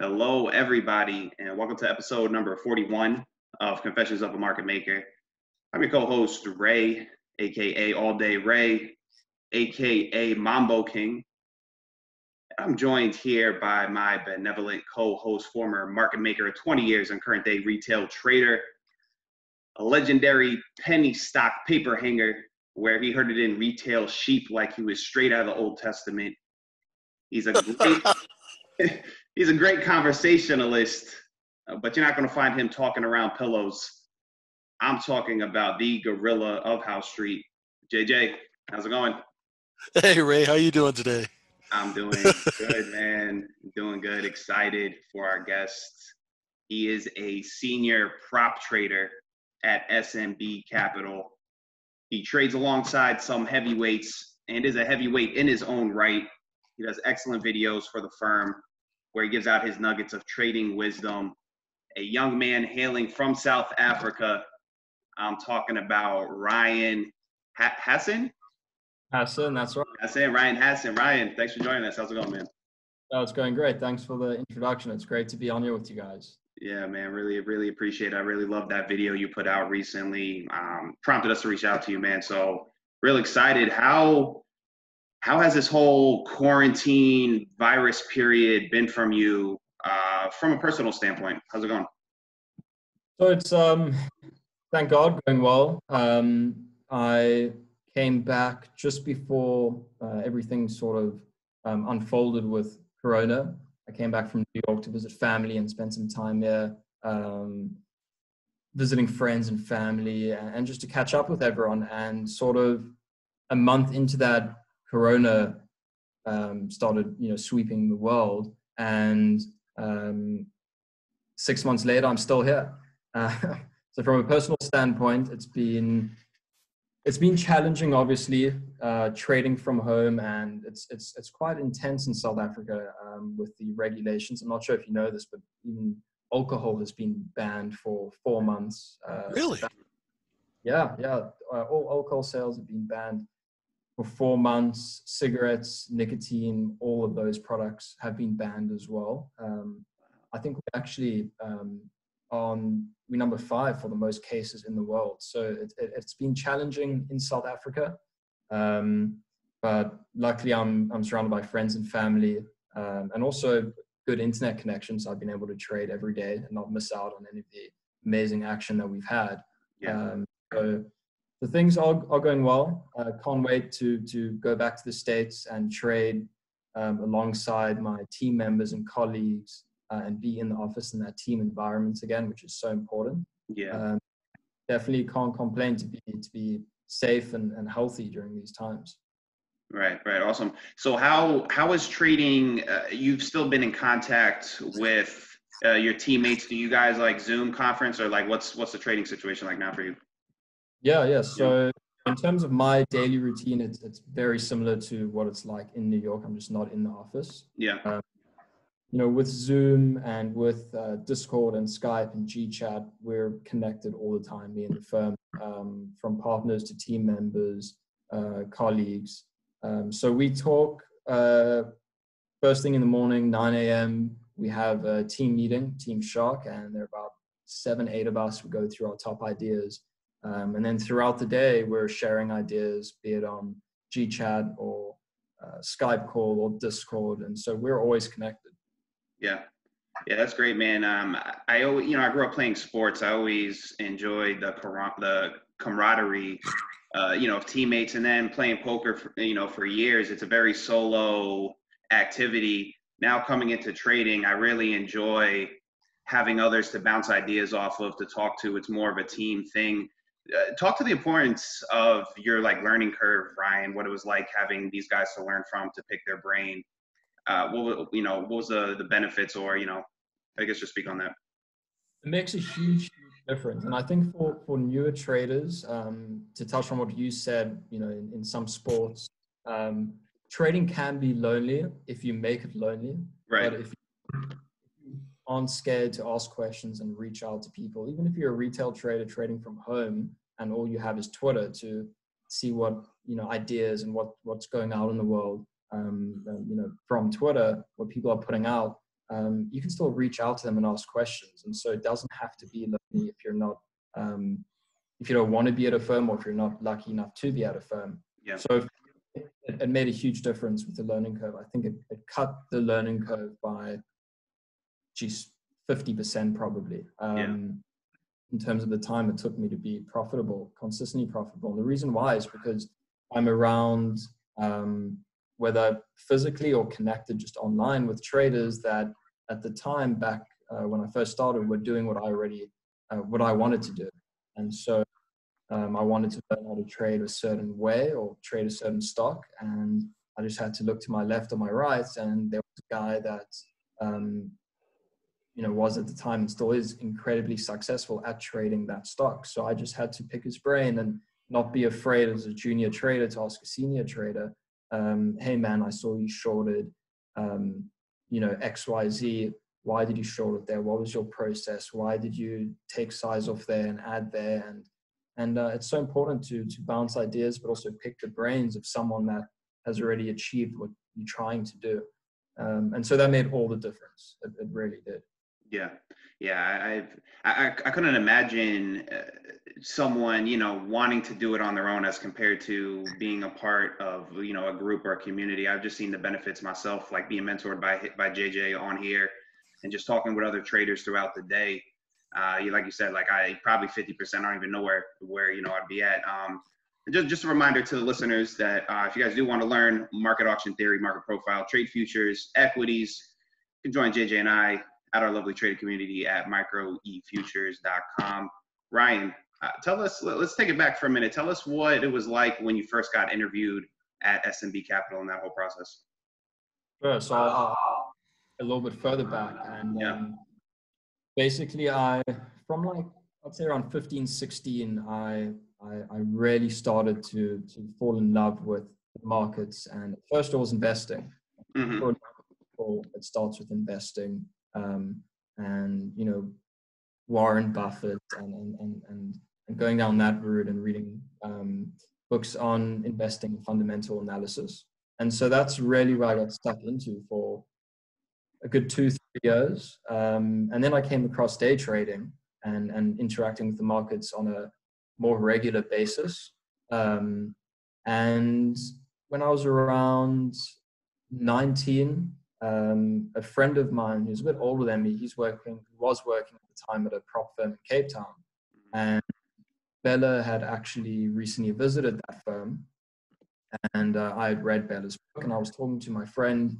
Hello, everybody, and welcome to episode number 41 of Confessions of a Market Maker. I'm your co host, Ray, aka All Day Ray, aka Mambo King. I'm joined here by my benevolent co host, former market maker of 20 years and current day retail trader, a legendary penny stock paper hanger, where he heard it in retail sheep like he was straight out of the Old Testament. He's a great. he's a great conversationalist, uh, but you're not going to find him talking around pillows. I'm talking about the gorilla of House Street. JJ, how's it going? Hey Ray, how you doing today? I'm doing good, man. Doing good. Excited for our guest. He is a senior prop trader at SMB Capital. He trades alongside some heavyweights and is a heavyweight in his own right. He does excellent videos for the firm where he gives out his nuggets of trading wisdom. A young man hailing from South Africa. I'm talking about Ryan ha- Hasson. Hasson, that's right. Hasson, Ryan Hasson. Ryan, thanks for joining us. How's it going, man? Oh, it's going great. Thanks for the introduction. It's great to be on here with you guys. Yeah, man, really, really appreciate it. I really love that video you put out recently. Um, prompted us to reach out to you, man. So, real excited. How how has this whole quarantine virus period been from you uh, from a personal standpoint? How's it going? So it's um, thank God, going well. Um, I came back just before uh, everything sort of um, unfolded with Corona. I came back from New York to visit family and spend some time there, um, visiting friends and family, and just to catch up with everyone. And sort of a month into that, Corona um, started, you know, sweeping the world. And um, six months later, I'm still here. Uh, so from a personal standpoint, it's been it's been challenging, obviously, uh, trading from home, and it's it's it's quite intense in South Africa um, with the regulations. I'm not sure if you know this, but even alcohol has been banned for four months. Uh, really? Yeah, yeah. Uh, all alcohol sales have been banned for four months. Cigarettes, nicotine, all of those products have been banned as well. Um, I think we're actually um, on we number five for the most cases in the world. So it, it, has been challenging in South Africa, um, but luckily I'm I'm surrounded by friends and family, um, and also good internet connections. I've been able to trade every day and not miss out on any of the amazing action that we've had. Yeah. Um, so the things are, are going well. I can't wait to to go back to the states and trade um, alongside my team members and colleagues uh, and be in the office in that team environment again, which is so important. Yeah. Um, definitely can't complain to be to be safe and, and healthy during these times. Right, right, awesome. So how how is trading? Uh, you've still been in contact with uh, your teammates. Do you guys like Zoom conference or like what's what's the trading situation like now for you? Yeah, yeah. So in terms of my daily routine, it's it's very similar to what it's like in New York. I'm just not in the office. Yeah. Um, you know, with Zoom and with uh, Discord and Skype and GChat, we're connected all the time, me and the firm, um, from partners to team members, uh, colleagues. Um, so we talk uh, first thing in the morning, 9 a.m. We have a team meeting, Team Shark, and there are about seven, eight of us. We go through our top ideas. Um, and then throughout the day, we're sharing ideas, be it on GChat or uh, Skype call or Discord. And so we're always connected. Yeah. Yeah, that's great, man. Um, I always, you know, I grew up playing sports. I always enjoyed the the camaraderie, uh, you know, of teammates, and then playing poker, for, you know, for years. It's a very solo activity. Now coming into trading, I really enjoy having others to bounce ideas off of, to talk to. It's more of a team thing. Uh, talk to the importance of your like learning curve, Ryan. What it was like having these guys to learn from, to pick their brain uh, what you know what was the the benefits or you know I guess just speak on that. It makes a huge, huge difference, and I think for for newer traders, um, to touch on what you said, you know, in, in some sports, um, trading can be lonely if you make it lonely. Right. But if you aren't scared to ask questions and reach out to people, even if you're a retail trader trading from home and all you have is Twitter to see what you know ideas and what what's going out in the world um, um, you know, from Twitter, what people are putting out, um, you can still reach out to them and ask questions. And so it doesn't have to be lonely if you're not, um, if you don't want to be at a firm or if you're not lucky enough to be at a firm. Yeah. So it, it made a huge difference with the learning curve. I think it, it cut the learning curve by, geez, 50% probably. Um, Yeah. In terms of the time it took me to be profitable, consistently profitable. And the reason why is because I'm around, um, whether physically or connected just online with traders that at the time back uh, when I first started were doing what I already, uh, what I wanted to do. And so um, I wanted to learn how to trade a certain way or trade a certain stock. And I just had to look to my left or my right. And there was a guy that, um, you know, was at the time and still is incredibly successful at trading that stock. So I just had to pick his brain and not be afraid as a junior trader to ask a senior trader, um, hey man, I saw you shorted, um, you know, XYZ. Why did you short it there? What was your process? Why did you take size off there and add there? And and uh, it's so important to to bounce ideas, but also pick the brains of someone that has already achieved what you're trying to do. Um, and so that made all the difference. It, it really did. Yeah, yeah. I- I, I couldn't imagine uh, someone you know wanting to do it on their own as compared to being a part of you know a group or a community. I've just seen the benefits myself, like being mentored by by JJ on here, and just talking with other traders throughout the day. Uh, like you said, like I probably fifty percent. I don't even know where where you know I'd be at. Um, just just a reminder to the listeners that uh, if you guys do want to learn market auction theory, market profile, trade futures, equities, you can join JJ and I at our lovely trading community at microefutures.com. Ryan, uh, tell us, let- let's take it back for a minute. Tell us what it was like when you first got interviewed at SMB Capital and that whole process. Sure. So I'll, I'll a little bit further back, and Yeah. um, basically, I from like I'd say around 15, 16, I I, I really started to to fall in love with markets, and at first it was investing. Mhm. For a lot of people, it starts with investing, um, and you know Warren Buffett and and and and, going down that route and reading um, books on investing and fundamental analysis. And so that's really where I got stuck into for a good two, three years. Um, and then I came across day trading and, and interacting with the markets on a more regular basis. Um, and when I was around 19, um, a friend of mine who's a bit older than me, he's working, was working at the time at a prop firm in Cape Town. And Bella had actually recently visited that firm and uh, I had read Bella's book, and I was talking to my friend,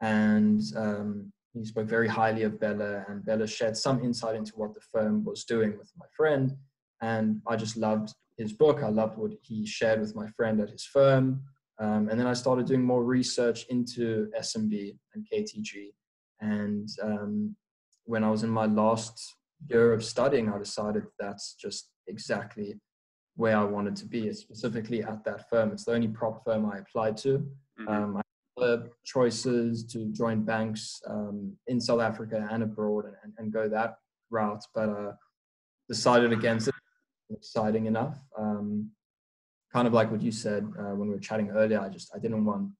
and um, he spoke very highly of Bella, and Bella shared some insight into what the firm was doing with my friend, and I just loved his book. I loved what he shared with my friend at his firm, um, and then I started doing more research into SMB and KTG, and um, when I was in my last year of studying, I decided that's just exactly where I wanted to be, specifically at that firm. It's the only prop firm I applied to. Mhm. Um, I had other choices to join banks um, in South Africa and abroad and, and, and go that route, but uh, decided against it. Exciting enough. Um, kind of like what you said uh, when we were chatting earlier. I just I didn't want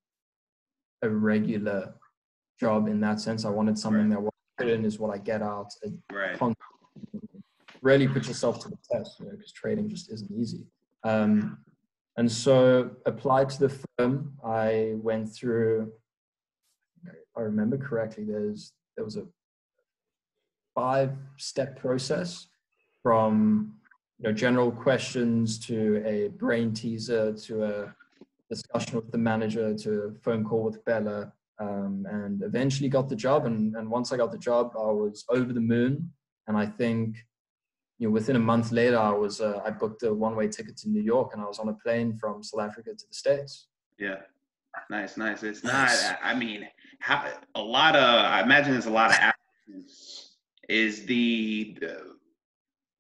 a regular job in that sense. I wanted something that what I put in is what I get out. Right. really put yourself to the test, you know, because trading just isn't easy. Um, and so applied to the firm. I went through. I remember correctly. There's there was a five-step process from you know general questions to a brain teaser to a discussion with the manager to a phone call with Bella, um, and eventually got the job. And, and once I got the job, I was over the moon. And I think you know, within a month later, I was uh, I booked a one-way ticket to New York, and I was on a plane from South Africa to the States. Yeah. Nice, nice. It's Nice. not, I mean, how, a lot of, I imagine there's a lot of. Is the, uh,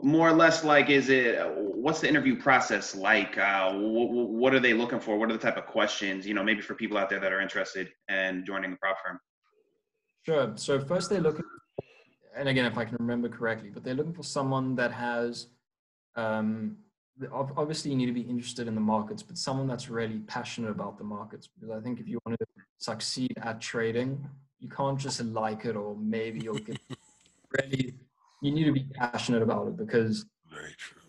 more or less like, is it, what's the interview process like? Uh, what, what are they looking for? What are the type of questions, you know, maybe for people out there that are interested in joining the prop firm? Sure. So first, they're looking, and again, if I can remember correctly, but they're looking for someone that has, um, obviously, you need to be interested in the markets, but someone that's really passionate about the markets. Because I think if you want to succeed at trading, you can't just like it or maybe you'll get really you need to be passionate about it because Very true.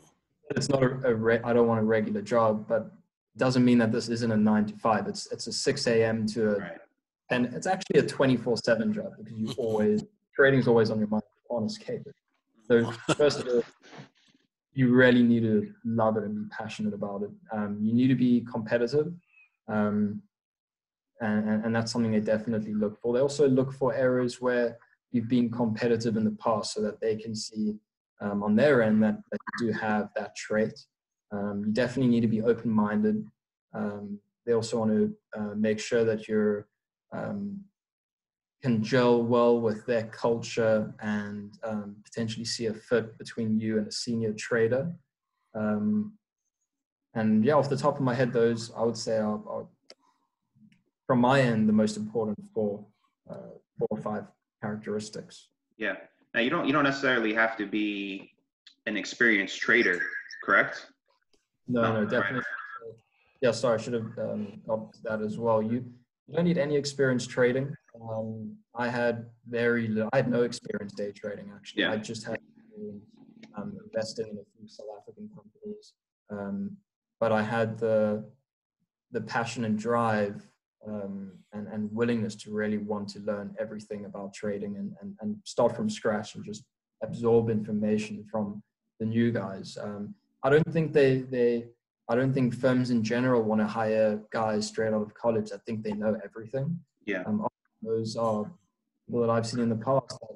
it's not a, a re- I don't want a regular job, but it doesn't mean that this isn't a nine to five. It's it's a six a.m. to a Right. and it's actually a twenty four seven job because you always trading's always on your mind. on escape. So first of all, you really need to love it and be passionate about it. Um, you need to be competitive, um, and, and and that's something they definitely look for. They also look for areas where you've been competitive in the past, so that they can see um, on their end that, that you do have that trait. Um, you definitely need to be open minded. Um, they also want to uh, make sure that you're um, can gel well with their culture and um, potentially see a fit between you and a senior trader. Um, and yeah, off the top of my head, those I would say are, are from my end the most important four, uh, four or five characteristics. Yeah. Now you don't you don't necessarily have to be an experienced trader, correct? No, no, right. definitely. Yeah, sorry, I should have um, got to that as well. You, you don't need any experience trading. Um, I had very little, I had no experience day trading actually. Yeah. I just had um, investing in a few South African companies, um, but I had the the passion and drive um, and and willingness to really want to learn everything about trading and and, and start from scratch and just absorb information from the new guys. Um, I don't think they they I don't think firms in general want to hire guys straight out of college that think they know everything. Yeah. Um, those are people that I've seen in the past that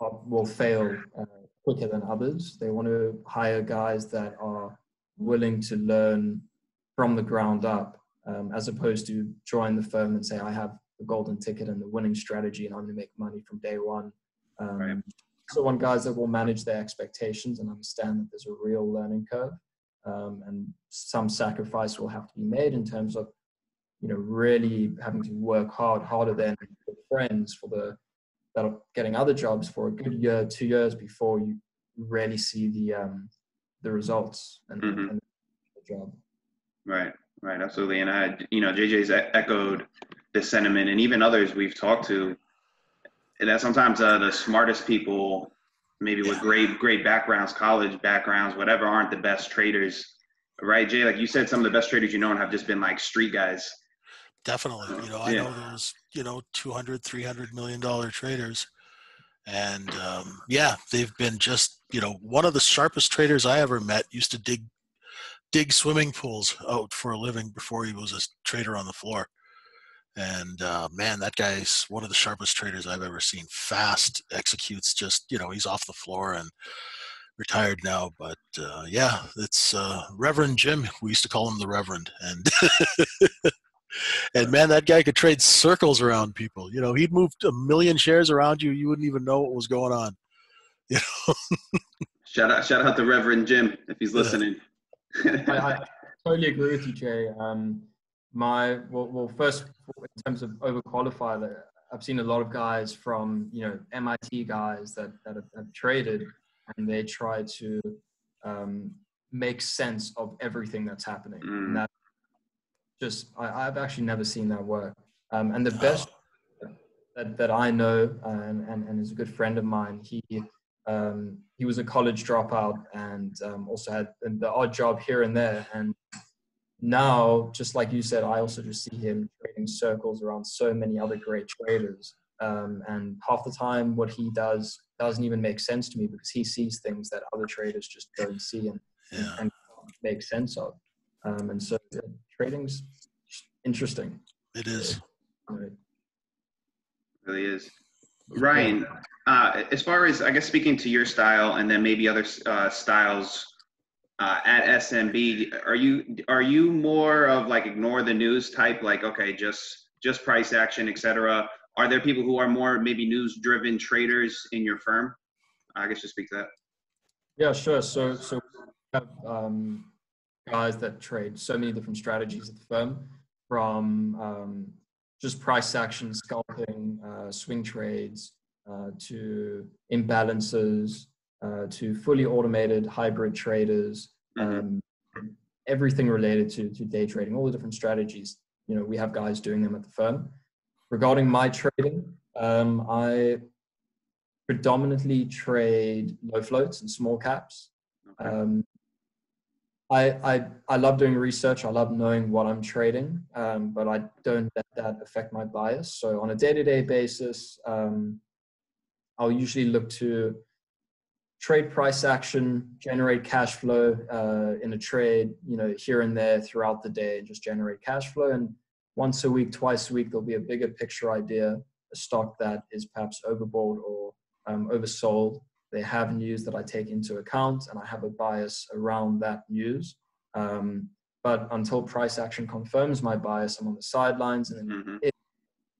are, will fail uh, quicker than others. They want to hire guys that are willing to learn from the ground up, um, as opposed to join the firm and say, "I have the golden ticket and the winning strategy, and I'm going to make money from day one." Um, Right. So, want guys that will manage their expectations and understand that there's a real learning curve, um, and some sacrifice will have to be made in terms of, you know, really having to work hard, harder than your friends for the that are getting other jobs for a good year, two years before you really see the um, the results and, Mhm. and the job. Right, right, absolutely. And I, you know, JJ's echoed this sentiment, and even others we've talked to, and that sometimes uh, the smartest people, maybe with great, great backgrounds, college backgrounds, whatever, aren't the best traders, right, Jay? Like you said, some of the best traders you know and have just been like street guys. Definitely. You know, I Yeah. know those, you know, 200, 300 million dollar traders. And um, yeah, they've been just, you know, one of the sharpest traders I ever met used to dig dig swimming pools out for a living before he was a trader on the floor. And uh, man, that guy's one of the sharpest traders I've ever seen. Fast, executes just, you know, he's off the floor and retired now. But uh, yeah, it's uh, Reverend Jim. We used to call him the Reverend. And and man, that guy could trade circles around people. You know, he'd move a million shares around you. You wouldn't even know what was going on. You know, Shout out, shout out to Reverend Jim if he's Yeah. I, I totally agree with you, Jay. Um, my well, well, first in terms of overqualified, I've seen a lot of guys from you know MIT guys that that have, have traded, and they try to um, make sense of everything that's happening. Mm. And that just I, I've actually never seen that work. Um, and the best that, that I know uh, and, and, and is a good friend of mine, he um, he was a college dropout and um, also had the odd job here and there. And now, just like you said, I also just see him trading circles around so many other great traders. Um, and half the time, what he does doesn't even make sense to me because he sees things that other traders just don't see and, yeah. and make sense of. Um, and so, yeah, trading's interesting. It is. You know, really is. Ryan, uh, as far as I guess speaking to your style and then maybe other uh, styles uh, at SMB, are you are you more of like ignore the news type, like okay, just just price action, etc. Are there people who are more maybe news driven traders in your firm? I guess just speak to that. Yeah, sure. So, so we have um, guys that trade so many different strategies at the firm, from um, just price action, scalping, uh, swing trades, uh, to imbalances, uh, to fully automated hybrid traders, Mhm. um, everything related to to day trading, all the different strategies. You know, we have guys doing them at the firm. regarding my trading, um, I predominantly trade low floats and small caps. Okay. Um, I, I, I love doing research. I love knowing what I'm trading, um, but I don't let that affect my bias. So on a day-to-day basis, um, I'll usually look to trade price action, generate cash flow uh, in a trade, you know, here and there throughout the day, and just generate cash flow. And once a week, twice a week, there'll be a bigger picture idea, a stock that is perhaps overbought or um, oversold they have news that I take into account, and I have a bias around that news. Um, but until price action confirms my bias, I'm on the sidelines. And then Mhm. if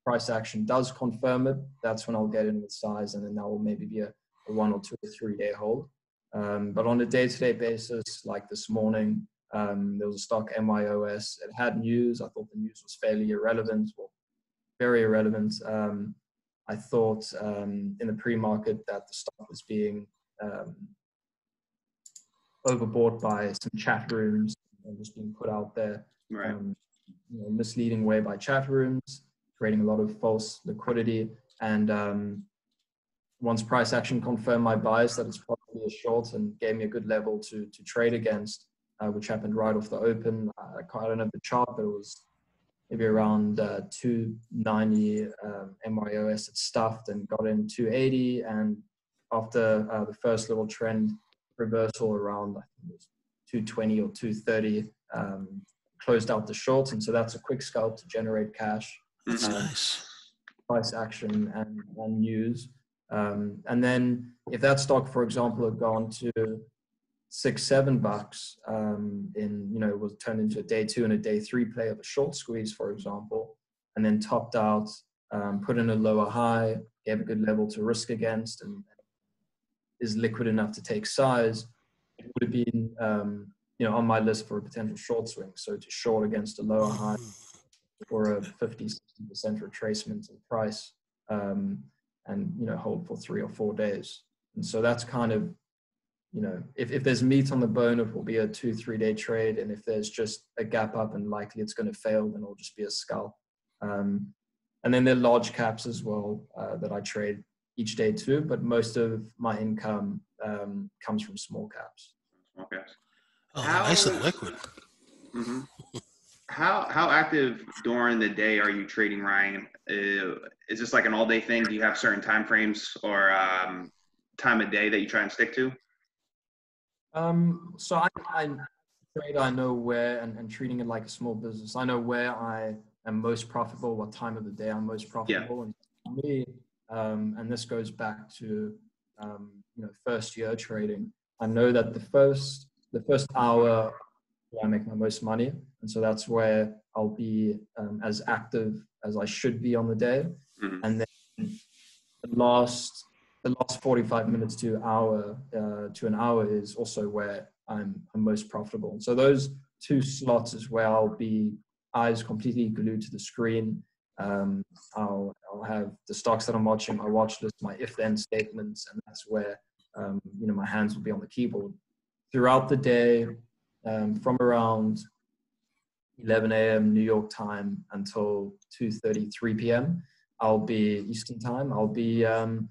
price action does confirm it, that's when I'll get in with size, and then that will maybe be a, a one or two or three day hold. Um, but on a day to day basis, like this morning, um, there was a stock MYOS. It had news. I thought the news was fairly irrelevant, or very irrelevant. Um, I thought um, in the pre-market that the stock was being um, overbought by some chat rooms and was being put out there, Right. um, you know, misleading way by chat rooms, creating a lot of false liquidity. And um, once price action confirmed my bias that it's probably a short and gave me a good level to to trade against, uh, which happened right off the open. I, I don't know the chart, but it was maybe around uh, 290 um, MYOS. It stuffed and got in 280. And after uh, the first little trend reversal around, I think it was 220 or 230, um, closed out the short. And so that's a quick scalp to generate cash, That's Um, nice. price action, and, and news. Um, and then if that stock, for example, had gone to six, seven bucks um, in, you know, was turned into a day two and a day three play of a short squeeze, for example, and then topped out, um, put in a lower high, gave a good level to risk against, and is liquid enough to take size, it would have been, um, you know, on my list for a potential short swing. So to short against a lower high for a 50, 60% retracement in price um, and, you know, hold for three or four days. And so that's kind of, you know, if, if there's meat on the bone, it will be a two, three day trade. And if there's just a gap up and likely it's going to fail, then it'll just be a scalp. Um, and then there are large caps as well uh, that I trade each day too, but most of my income um, comes from small caps. Okay. Oh, How- nice and liquid. hmm How how active during the day are you trading, Ryan? Uh, is this like an all day thing? Do you have certain time frames or um, time of day that you try and stick to? Um, so I, I trade, I know where, and, and treating it like a small business, I know where I am most profitable, what time of the day I'm most profitable. And for me, um, and this goes back to, um, you know, first year trading, I know that the first, the first hour where I make my most money. And so that's where I'll be um, as active as I should be on the day. Mhm. And then the last the last 45 minutes to hour uh, to an hour is also where I'm, I'm most profitable. So those two slots is where I'll be eyes completely glued to the screen. Um, I'll, I'll have the stocks that I'm watching, my watch list, my if-then statements, and that's where um, you know my hands will be on the keyboard throughout the day, um, from around 11 a.m. New York time until 2:30, 3 p.m. I'll be Eastern time. I'll be um,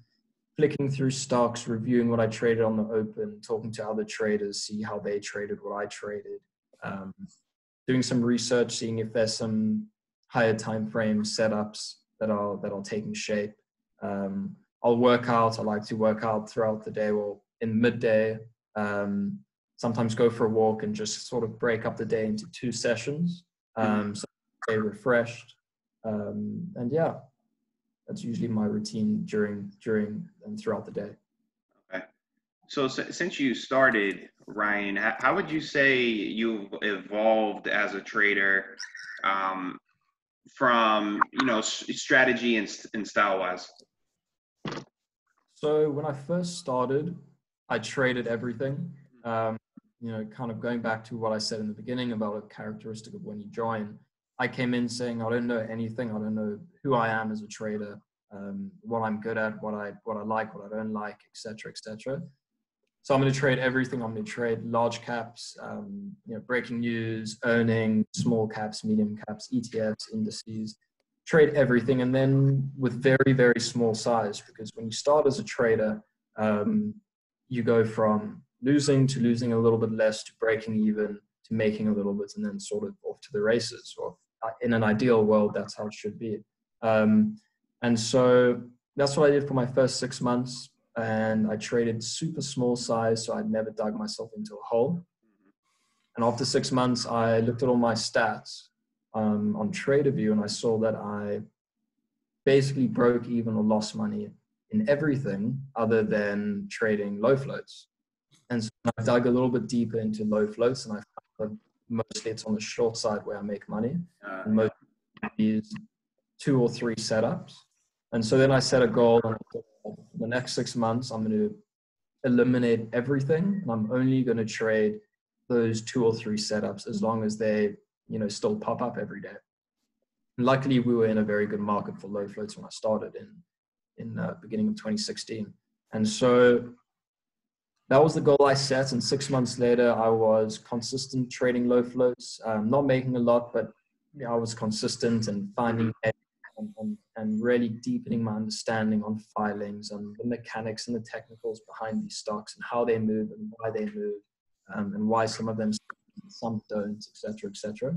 flicking through stocks, reviewing what I traded on the open, talking to other traders, see how they traded, what I traded, um, doing some research, seeing if there's some higher time frame setups that are that are taking shape. Um, I'll work out. I like to work out throughout the day or in midday. Um, sometimes go for a walk and just sort of break up the day into two sessions. Um, so stay refreshed. Um, and yeah, that's usually my routine during during and throughout the day. Okay. So s- since you started, Ryan, h- how would you say you've evolved as a trader um, from you know s- strategy and, and style wise? So when I first started, I traded everything. Um, you know, kind of going back to what I said in the beginning about a characteristic of when you join. I came in saying I don't know anything. I don't know who I am as a trader, um, what I'm good at, what I what I like, what I don't like, etc., etc. So I'm going to trade everything. I'm going to trade large caps, um, you know, breaking news, earning, small caps, medium caps, ETFs, indices, trade everything, and then with very very small size because when you start as a trader, um, you go from losing to losing a little bit less to breaking even to making a little bit and then sort of off to the races. Or uh, in an ideal world, that's how it should be. Um, and so that's what I did for my first six months. And I traded super small size, so I'd never dug myself into a hole. And after six months, I looked at all my stats um, on TraderVue and I saw that I basically broke even or lost money in everything other than trading low floats. And so I dug a little bit deeper into low floats and I found that mostly it's on the short side where I make money. Uh, and most two or three setups. And so then I set a goal the next six months I'm going to eliminate everything I'm only going to trade those two or three setups as long as they, you know, still pop up every day. And luckily we were in a very good market for low floats when I started in in the uh, beginning of 2016. And so that was the goal I set. And six months later, I was consistent trading low floats, um, not making a lot, but you know, I was consistent and finding and, and, really deepening my understanding on filings and the mechanics and the technicals behind these stocks and how they move and why they move um, and why some of them some don't, etc., etc.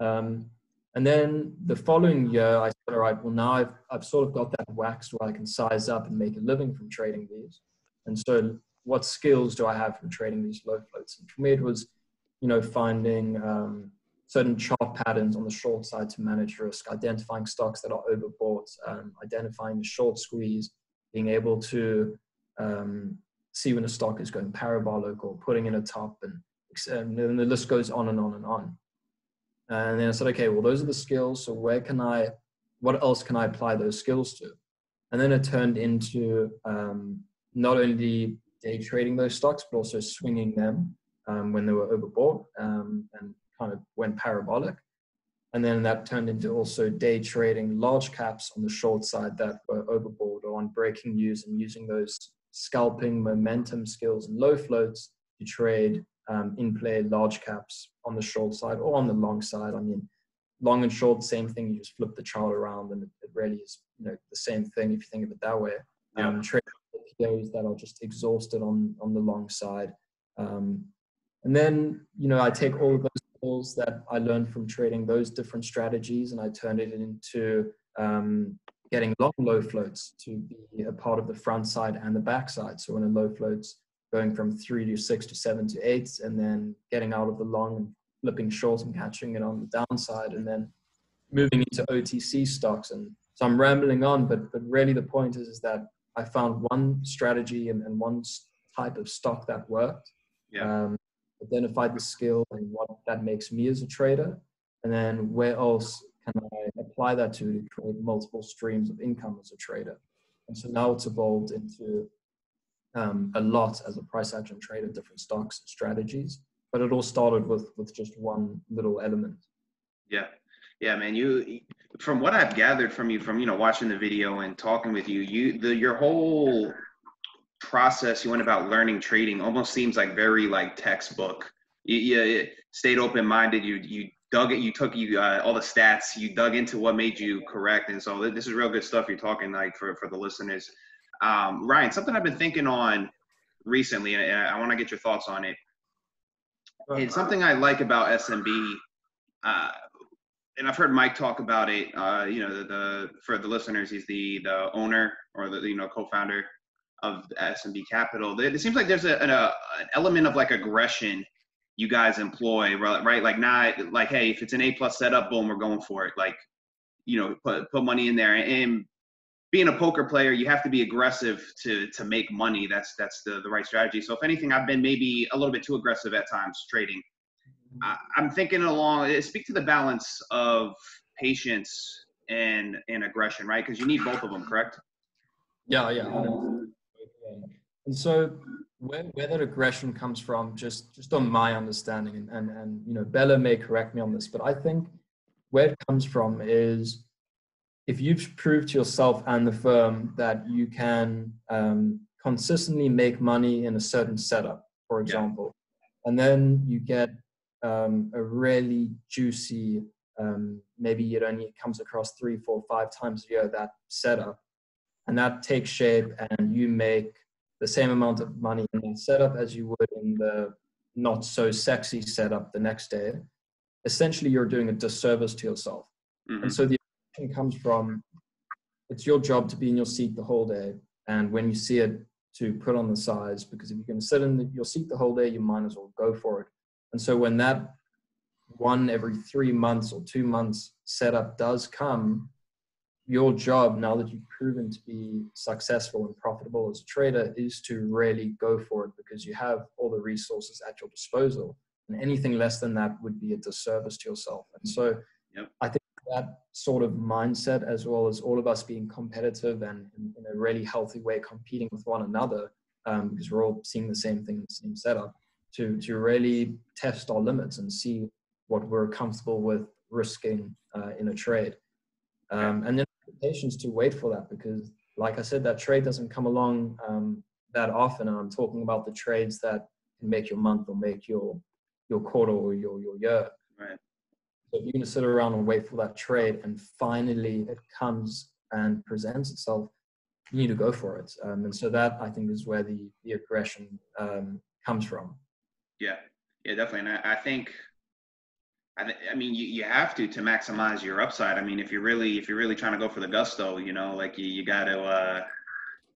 Um, and then the following year, I said, all right, well, now I've, I've sort of got that waxed where I can size up and make a living from trading these. And so, what skills do I have from trading these low floats? And for me, it was, you know, finding um, certain chart patterns on the short side to manage risk, identifying stocks that are overbought, um, identifying the short squeeze, being able to um, see when a stock is going parabolic or putting in a top, and, and the list goes on and on and on. And then I said, okay, well, those are the skills. So where can I, what else can I apply those skills to? And then it turned into um, not only day trading those stocks, but also swinging them um, when they were overbought um, and kind of went parabolic. And then that turned into also day trading large caps on the short side that were overboard or on breaking news and using those scalping momentum skills and low floats to trade um, in play large caps on the short side or on the long side. I mean, long and short, same thing. You just flip the chart around, and it, it really is you know the same thing if you think of it that way. Yeah. Um, trade those that are just exhausted on on the long side, um, and then you know I take all of those skills that I learned from trading those different strategies, and I turned it into um, getting long low floats to be a part of the front side and the back side. So when a low floats going from three to six to seven to eight, and then getting out of the long and flipping short and catching it on the downside, and then moving into OTC stocks. And so I'm rambling on, but but really the point is is that I found one strategy and, and one type of stock that worked. Yeah. Um, identified the skill and what that makes me as a trader, and then where else can I apply that to to create multiple streams of income as a trader. And so now it's evolved into um, a lot as a price action trader, different stocks and strategies. But it all started with with just one little element. Yeah, yeah, man. You, from what I've gathered from you, from you know watching the video and talking with you, you the your whole process you went about learning trading almost seems like very like textbook. You, you stayed open minded. You you dug it. You took you uh, all the stats. You dug into what made you correct, and so this is real good stuff. You're talking like for for the listeners. Um, Ryan, something I've been thinking on recently, and I want to get your thoughts on it. It's something I like about SMB, uh, and I've heard Mike talk about it. Uh, you know, the, the, for the listeners, he's the the owner or the you know co-founder of SMB Capital. It seems like there's a, an, a, an element of like aggression you guys employ, right? Like not like, hey, if it's an A plus setup, boom, we're going for it. Like, you know, put put money in there, and being a poker player, you have to be aggressive to to make money. That's that's the the right strategy. So if anything, I've been maybe a little bit too aggressive at times trading. I, I'm thinking along. Eh, speak to the balance of patience and and aggression, right? Because you need both of them, correct? Yeah, yeah. And so where, where that aggression comes from, just just on my understanding, and, and and you know, Bella may correct me on this, but I think where it comes from is if you've proved to yourself and the firm that you can um, consistently make money in a certain setup, for example, yeah. and then you get um, a really juicy um, maybe it only comes across three, four, five times a year that setup, and that takes shape, and you make the same amount of money in that setup as you would in the not so sexy setup the next day. Essentially, you're doing a disservice to yourself. Mhm. And so the action comes from it's your job to be in your seat the whole day. And when you see it, to put on the size because if you're going to sit in the, your seat the whole day, you might as well go for it. And so when that one every three months or two months setup does come, your job now that you've proven to be successful and profitable as a trader is to really go for it because you have all the resources at your disposal. And anything less than that would be a disservice to yourself. And so Yep. I think that sort of mindset, as well as all of us being competitive and in, a really healthy way competing with one another, um, because we're all seeing the same thing, the same setup, to to really test our limits and see what we're comfortable with risking uh, in a trade, um, and then patience to wait for that because, like I said, that trade doesn't come along um, that often. And I'm talking about the trades that can make your month or make your your quarter or your your year. Right. So if you're going to sit around and wait for that trade, and finally it comes and presents itself, you need to go for it. Um, and so that I think is where the the aggression um, comes from. Yeah, yeah, definitely. And I, I think, I, I mean, you, you have to to maximize your upside. I mean, if you're really if you're really trying to go for the gusto, you know, like you, you got to uh,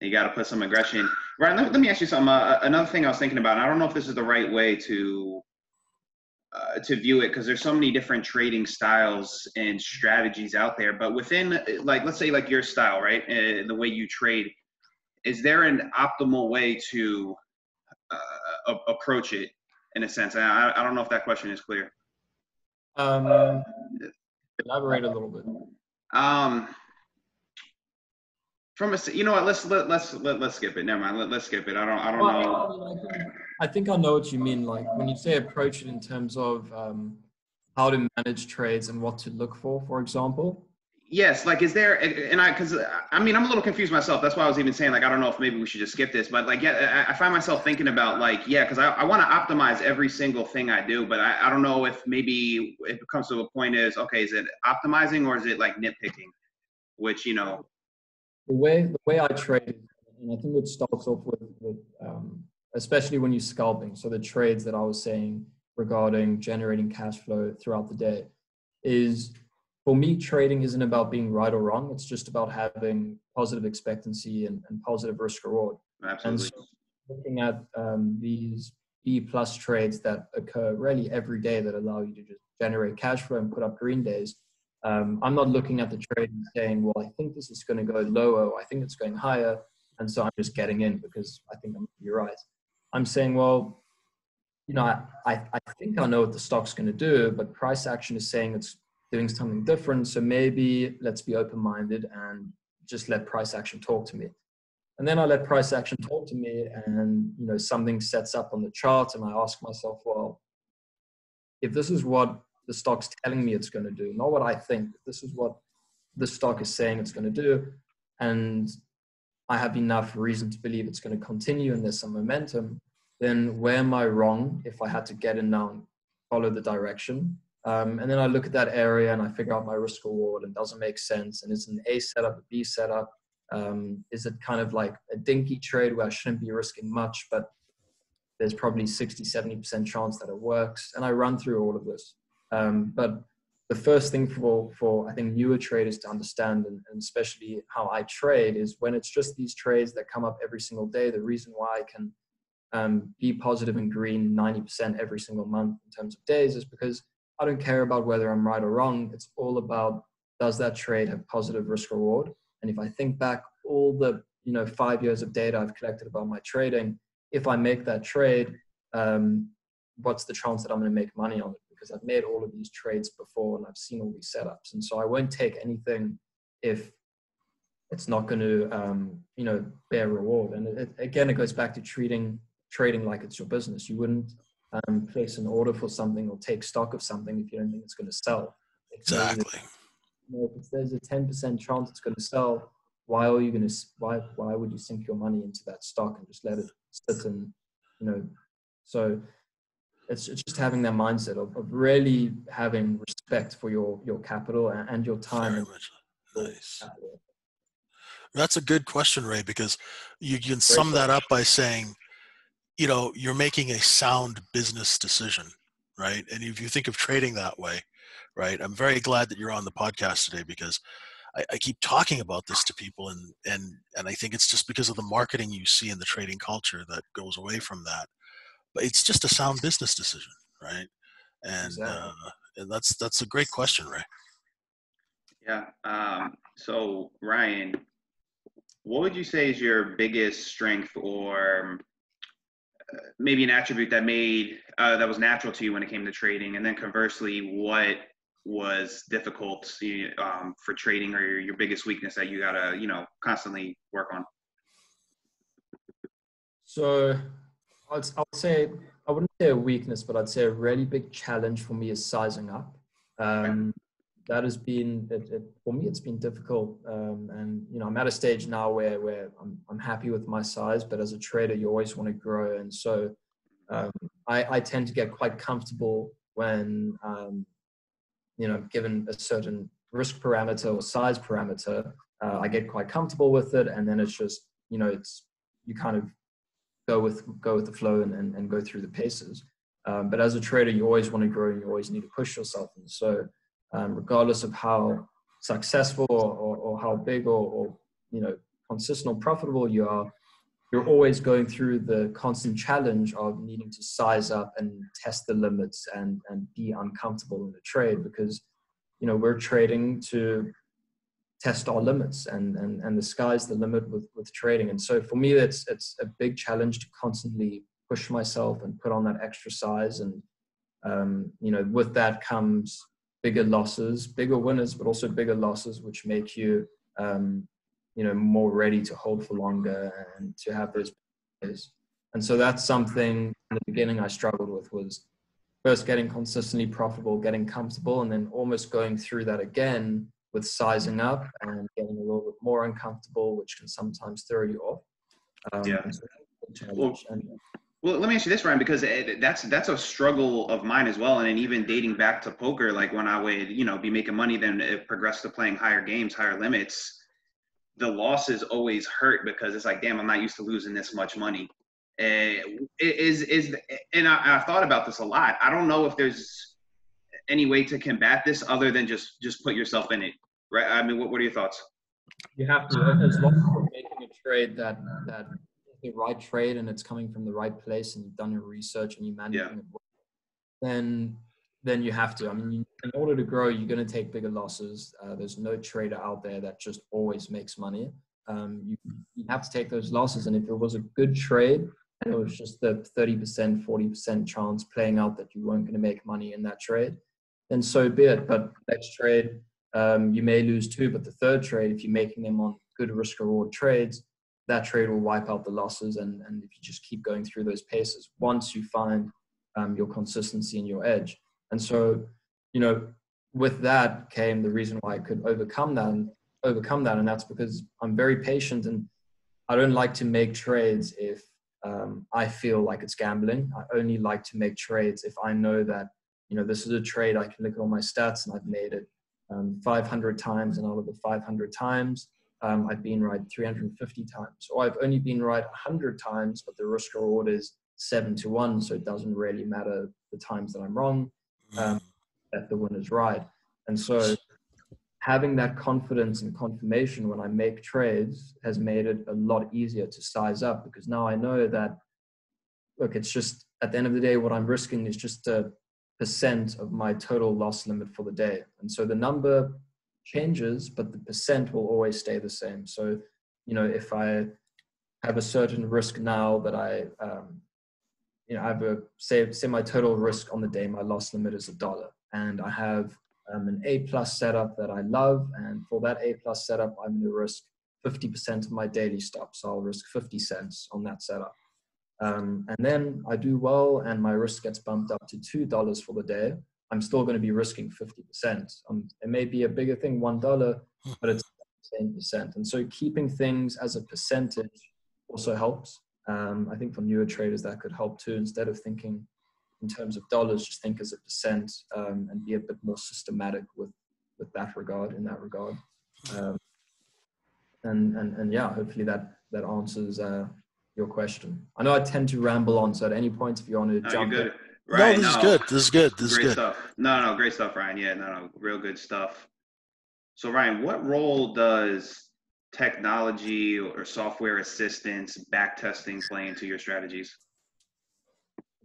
you got to put some aggression. Right. Let, let me ask you something. Uh, another thing I was thinking about. I don't know if this is the right way to uh, to view it because there's so many different trading styles and strategies out there. But within, like, let's say like your style, right, uh, the way you trade, is there an optimal way to uh, a- approach it in a sense? I, I don't know if that question is clear. Um, elaborate a little bit. Um, from a, you know what? Let's let let's let, let's skip it. Never mind. Let, let's skip it. I don't I don't know. Well, I think- I think I know what you mean. Like when you say approach it in terms of um, how to manage trades and what to look for, for example. Yes, like is there and I because I mean I'm a little confused myself. That's why I was even saying like I don't know if maybe we should just skip this, but like yeah, I, find myself thinking about like yeah, because I, I want to optimize every single thing I do, but I, I don't know if maybe it comes to a point is okay, is it optimizing or is it like nitpicking, which you know the way the way I trade, and I think it starts off with, with um, especially when you're scalping. So the trades that I was saying regarding generating cash flow throughout the day is for me trading isn't about being right or wrong. It's just about having positive expectancy and, and positive risk reward. And absolutely so looking at um, these B plus trades that occur really every day that allow you to just generate cash flow and put up green days. Um, I'm not looking at the trade and saying, well, I think this is going to go lower, or I think it's going higher, and so I'm just getting in because I think I'm you're right. I'm saying, well, you know, I, I, I think I know what the stock's going to do, but price action is saying it's doing something different. So maybe let's be open minded and just let price action talk to me. And then I let price action talk to me, and you know something sets up on the chart, and I ask myself, well, if this is what the stock's telling me it's going to do, not what I think, this is what the stock is saying it's going to do, and I have enough reason to believe it's going to continue and there's some momentum, then where am I wrong if I had to get in now and follow the direction? Um, and then I look at that area and I figure out my risk reward and does it make sense? And is it an A setup, a B setup? Um, is it kind of like a dinky trade where I shouldn't be risking much, but there's probably 60, 70% chance that it works? And I run through all of this. Um, but the first thing for, for I think newer traders to understand, and, and especially how I trade, is when it's just these trades that come up every single day, the reason why I can um, be positive and green 90% every single month in terms of days is because I don't care about whether I'm right or wrong. It's all about does that trade have positive risk reward? And if I think back all the you know five years of data I've collected about my trading, if I make that trade, um, what's the chance that I'm going to make money on it? Because I've made all of these trades before and I've seen all these setups, and so I won't take anything if it's not going to um, you know bear reward. And it, again, it goes back to treating trading like it's your business. You wouldn't um, place an order for something or take stock of something if you don't think it's going to sell. If Exactly. you know, if there's a 10% chance it's going to sell, why are you going to, why, why would you sink your money into that stock and just let it sit and, you know, so it's just having that mindset of, of really having respect for your your capital and, and your time. Very much. Nice. That's a good question, Ray, because you can sum that up by saying, you know, you're making a sound business decision, right? And if you think of trading that way, right? I'm very glad that you're on the podcast today because I, I keep talking about this to people, and and and I think it's just because of the marketing you see in the trading culture that goes away from that. But it's just a sound business decision, right? And exactly. uh, and that's that's a great question, Ray. Yeah. Um, so Ryan, what would you say is your biggest strength or maybe an attribute that made uh, that was natural to you when it came to trading and then conversely what was difficult um, for trading or your, biggest weakness that you gotta you know constantly work on? So I'd, I'd say i wouldn't say a weakness but i'd say a really big challenge for me is sizing up. Um, that has been it, it, for me it's been difficult um, and you know i'm at a stage now where where I'm, I'm happy with my size but as a trader you always want to grow and so um, I, I tend to get quite comfortable when um, you know given a certain risk parameter or size parameter uh, i get quite comfortable with it and then it's just you know it's you kind of go with go with the flow and, and, and go through the paces. Um, but as a trader you always want to grow and you always need to push yourself and so um, regardless of how successful or, or, or how big or, or, you know consistent or profitable you are you're always going through the constant challenge of needing to size up and test the limits and and be uncomfortable in the trade because you know we're trading to test our limits and and and the sky's the limit with with trading. And so for me it's it's a big challenge to constantly push myself and put on that extra size. And um, you know with that comes bigger losses, bigger winners, but also bigger losses, which make you, um, you know, more ready to hold for longer and to have those. Days. And so that's something in the beginning I struggled with was first getting consistently profitable, getting comfortable, and then almost going through that again with sizing up and getting a little bit more uncomfortable, which can sometimes throw you off. Um, yeah. So well, and, well, let me ask you this, Ryan, because that's that's a struggle of mine as well, and then even dating back to poker, like when I would, you know, be making money, then it progressed to playing higher games, higher limits. The losses always hurt because it's like, damn, I'm not used to losing this much money. Uh, is is and I, I've thought about this a lot. I don't know if there's any way to combat this other than just just put yourself in it, right? I mean, what what are your thoughts? You have to, as long as you're making a trade that that the right trade and it's coming from the right place and you've done your research and you manage yeah. it, then then you have to. I mean, in order to grow, you're going to take bigger losses. Uh, there's no trader out there that just always makes money. Um, you, you have to take those losses. And if it was a good trade and it was just the 30%, 40% chance playing out that you weren't going to make money in that trade, then so be it. But next trade, um, you may lose two. But the third trade, if you're making them on good risk reward trades, that trade will wipe out the losses. And, and if you just keep going through those paces, once you find um, your consistency and your edge. And so, you know, with that came the reason why I could overcome that and overcome that. And that's because I'm very patient and I don't like to make trades if um, I feel like it's gambling. I only like to make trades if I know that, you know, this is a trade I can look at all my stats and I've made it um, 500 times and out of the 500 times, um, I've been right 350 times, or I've only been right 100 times, but the risk reward is seven to one, so it doesn't really matter the times that I'm wrong, um, that the winner's right. And so having that confidence and confirmation when I make trades has made it a lot easier to size up because now I know that, look, it's just at the end of the day, what I'm risking is just a percent of my total loss limit for the day. And so the number changes, but the percent will always stay the same. So, you know, if I have a certain risk now that I, um, you know, I have a say say my total risk on the day, my loss limit is a dollar, and I have um, an A plus setup that I love, and for that A plus setup, I'm going to risk 50% of my daily stop, so I'll risk 50 cents on that setup. Um, and then I do well, and my risk gets bumped up to two dollars for the day. I'm still going to be risking 50%. Um, it may be a bigger thing, $1, but it's the same percent. And so keeping things as a percentage also helps. Um, I think for newer traders that could help too, instead of thinking, in terms of dollars, just think as a percent um, and be a bit more systematic with with that regard. In that regard, um, and and and yeah, hopefully that that answers uh, your question. I know I tend to ramble on, so at any point, if you want to No, jump in, good. Right, no, this is good. This is good. This is good. stuff. No, no, great stuff, Ryan. Yeah, no, no, real good stuff. So, Ryan, what role does technology or software assistance, back testing play into your strategies?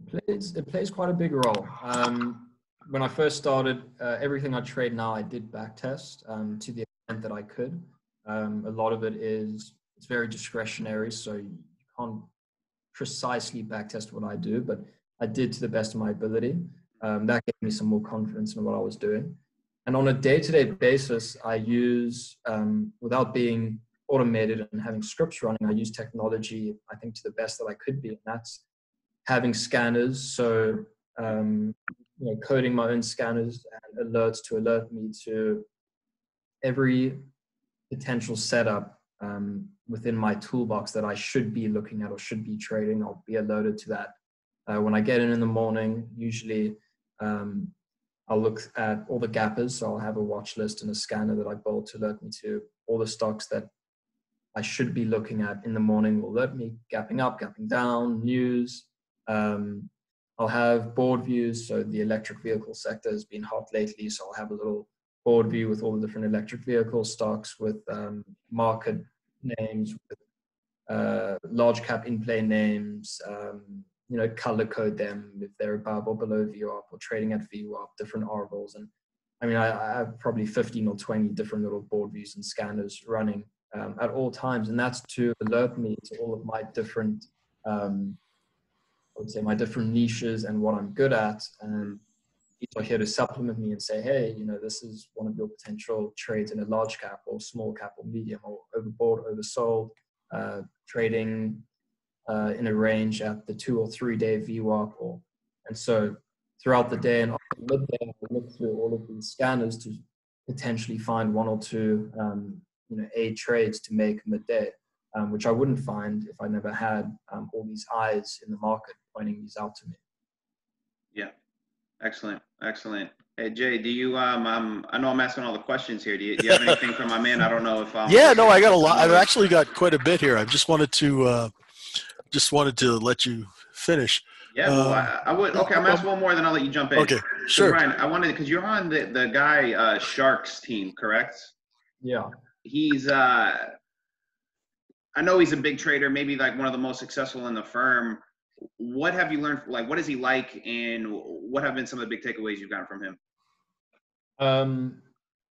plays it plays quite a big role. Um, when I first started, uh, everything I trade now I did back test um, to the extent that I could. Um, a lot of it is it's very discretionary, so you can't precisely back test what I do, but I did to the best of my ability. Um, that gave me some more confidence in what I was doing. And on a day-to-day basis, I use um, without being automated and having scripts running, I use technology. I think to the best that I could be, and that's having scanners. So, um, you know, coding my own scanners and alerts to alert me to every potential setup um, within my toolbox that I should be looking at or should be trading. I'll be alerted to that. Uh, when I get in in the morning, usually um, I'll look at all the gappers. So I'll have a watch list and a scanner that I build to alert me to all the stocks that I should be looking at in the morning will alert me gapping up, gapping down, news, um, I'll have board views. So the electric vehicle sector has been hot lately. So I'll have a little board view with all the different electric vehicle stocks with um, market names, with uh, large cap in play names, um, you know, color code them if they're above or below VWAP or trading at VWAP, different arbles. And I mean, I, I have probably 15 or 20 different little board views and scanners running um, at all times. And that's to alert me to all of my different um, I would say my different niches and what I'm good at. And people are here to supplement me and say, hey, you know, this is one of your potential trades in a large cap or small cap or medium or overbought, oversold, uh, trading uh, in a range at the two or three day VWAP. Or, and so throughout the day and after midday, I look through all of these scanners to potentially find one or two, um, you know, A trades to make midday. Um, which I wouldn't find if I never had um, all these eyes in the market pointing these out to me. Yeah, excellent, excellent. Hey Jay, do you um, um I know I'm asking all the questions here. Do you, do you have anything from my man? I don't know if um, Yeah, no, I got a lot. I've actually got quite a bit here. I just wanted to uh, just wanted to let you finish. Yeah, well, um, I, I would. Okay, I'm gonna ask one more, then I'll let you jump in. Okay, So, sure. Ryan, I wanted because you're on the the guy uh, Sharks team, correct? Yeah. He's uh, I know he's a big trader, maybe like one of the most successful in the firm. What have you learned? Like, what is he like, and what have been some of the big takeaways you've gotten from him? Um,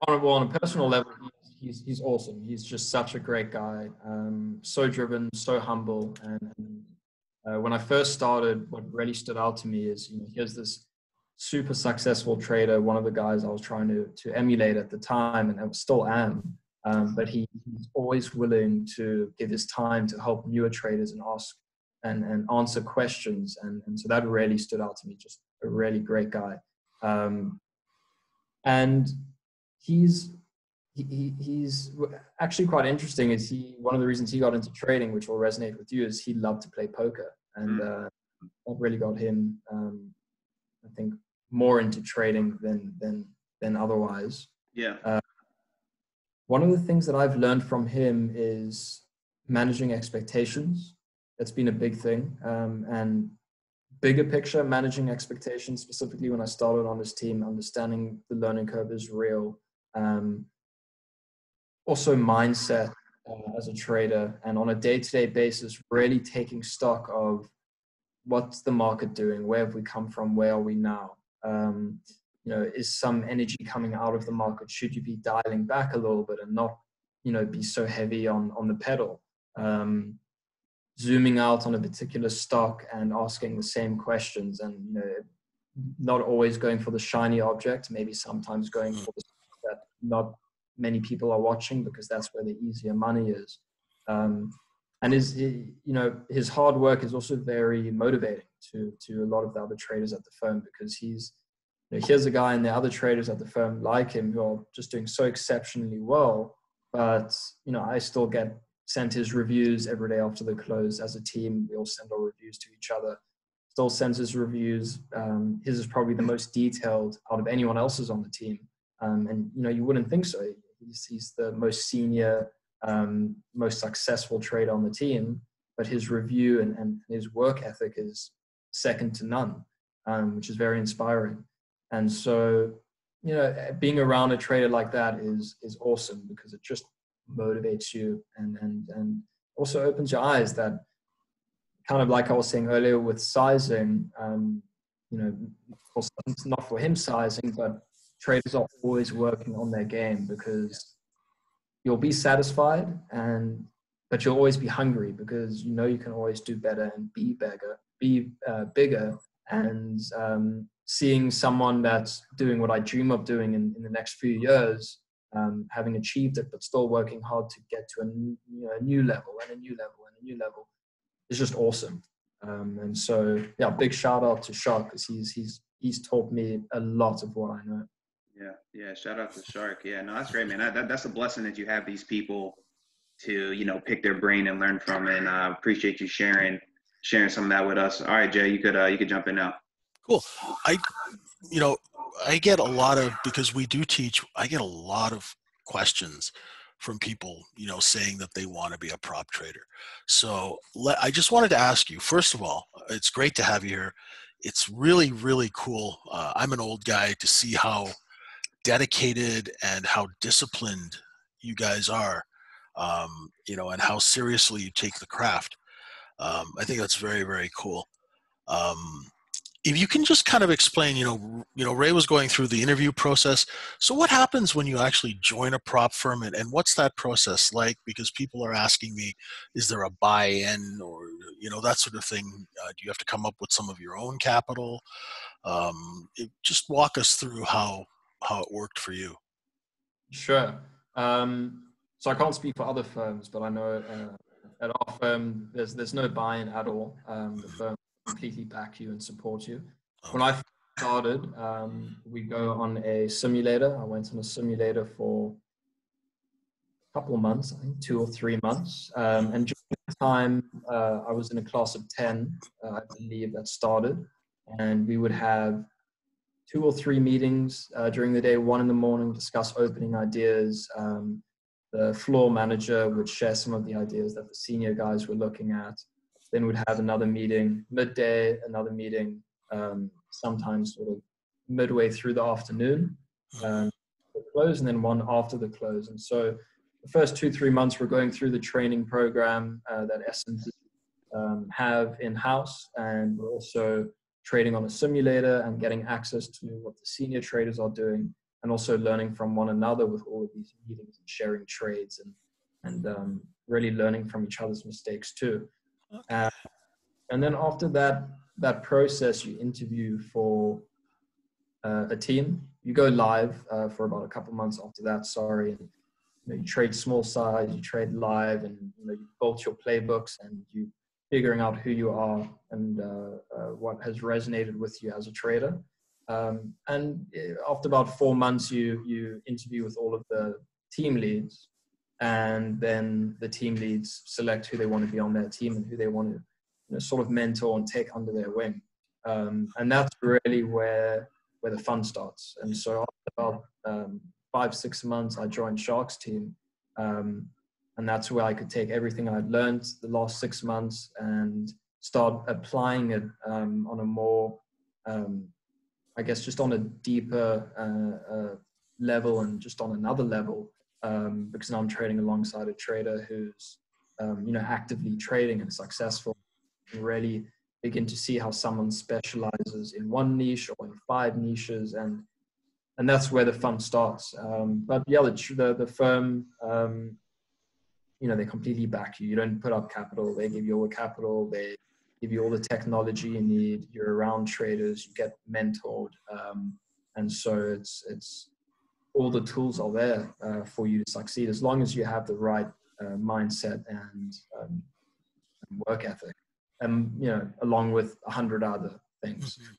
on a, well, on a personal level, he's he's awesome. He's just such a great guy. Um, so driven, so humble. And, and uh, when I first started, what really stood out to me is, you know, here's this super successful trader, one of the guys I was trying to to emulate at the time, and I still am. Um, but he, he's always willing to give his time to help newer traders and ask and, and answer questions. And, and so that really stood out to me. Just a really great guy. Um, and he's he, he's actually quite interesting is he one of the reasons he got into trading which will resonate with you is he loved to play poker. And uh, that really got him um, i think more into trading than than than otherwise. Yeah. uh, one of the things that i've learned from him is managing expectations. That's been a big thing. Um, and bigger picture, managing expectations, specifically when I started on this team, understanding the learning curve is real. Um, also, mindset uh, as a trader and on a day to day basis, really taking stock of what's the market doing, where have we come from, where are we now. Um, you know, is some energy coming out of the market? Should you be dialing back a little bit and not, you know, be so heavy on on the pedal? Um, zooming out on a particular stock and asking the same questions and you know not always going for the shiny object maybe sometimes going for the that not many people are watching because that's where the easier money is um, and his you know his hard work is also very motivating to to a lot of the other traders at the firm because he's you know, here's a guy and the other traders at the firm like him who are just doing so exceptionally well but you know i still get sent his reviews every day after the close as a team. We all send our reviews to each other. still sends his reviews. Um, his is probably the most detailed out of anyone else's on the team. Um, and you know, you wouldn't think so. He's, he's the most senior, um, most successful trader on the team, but his review and, and his work ethic is second to none, um, which is very inspiring. And so, you know, being around a trader like that is is awesome because it just motivates you and and and also opens your eyes that kind of like I was saying earlier with sizing, um, you know, of course, not for him sizing, but traders are always working on their game because you'll be satisfied and but you'll always be hungry because you know you can always do better and be bigger be uh, bigger. And um, seeing someone that's doing what i dream of doing in, in the next few years um, having achieved it but still working hard to get to a, you know, a new level and a new level and a new level is just awesome. Um, and so yeah big shout out to shark because he's he's he's taught me a lot of what i know yeah, yeah. Shout out to Shark. Yeah, no, that's great, man. That, that, that's a blessing that you have these people to you know pick their brain and learn from. And I uh, appreciate you sharing sharing some of that with us. All right, Jay, you could uh, you could jump in now. Cool. I, you know, I get a lot of because we do teach. I get a lot of questions from people, you know, saying that they want to be a prop trader. So let, I just wanted to ask you. First of all, it's great to have you here. It's really, really cool. Uh, I'm an old guy to see how dedicated and how disciplined you guys are, um, you know, and how seriously you take the craft. Um, I think that's very, very cool. Um, if you can just kind of explain, you know, you know, Ray was going through the interview process. So what happens when you actually join a prop firm, and, and what's that process like? Because people are asking me, is there a buy-in, or you know, that sort of thing? Uh, do you have to come up with some of your own capital? Um, it, just walk us through how how it worked for you. Sure. Um, so I can't speak for other firms, but I know uh, at our firm there's there's no buy-in at all. Um, the firm completely back you and support you. When I started, um, we go on a simulator. I went on a simulator for a couple of months, I think two or three months. Um, and during that time, uh, I was in a class of 10, uh, I believe that started. And we would have two or three meetings uh, during the day, one in the morning, discuss opening ideas. Um, the floor manager would share some of the ideas that the senior guys were looking at. Then we'd have another meeting midday, another meeting, um, sometimes sort of midway through the afternoon, um, the close, and then one after the close. And so the first two, three months, we're going through the training program uh, that SMB um, have in-house, and we're also trading on a simulator and getting access to what the senior traders are doing and also learning from one another with all of these meetings and sharing trades and and um, really learning from each other's mistakes too. Uh, and then after that that process you interview for uh, a team. You go live uh, for about a couple months after that sorry and you, know, you trade small size you trade live and you, know, you built your playbooks and you figuring out who you are and uh, uh, what has resonated with you as a trader. Um, and eh, after about four months, you you interview with all of the team leads, and then the team leads select who they want to be on their team and who they want to you know, sort of mentor and take under their wing. Um, and that's really where where the fun starts. And so after about um, five six months, I joined Shark's team. Um, and that's where I could take everything I'd learned the last six months and start applying it um, on a more, um, I guess, just on a deeper uh, uh, level and just on another level, um, because now I'm trading alongside a trader who's, um, you know, actively trading and successful. And really begin to see how someone specializes in one niche or in five niches and and that's where the fun starts. Um, but yeah, the, the, the firm um, you know they completely back you. You don't put up capital they give you all the capital they give you all the technology you need you're around traders you get mentored um, and so it's it's all the tools are there uh, for you to succeed as long as you have the right uh, mindset and, um, and, work ethic. And you know along with a hundred other things. Mm-hmm.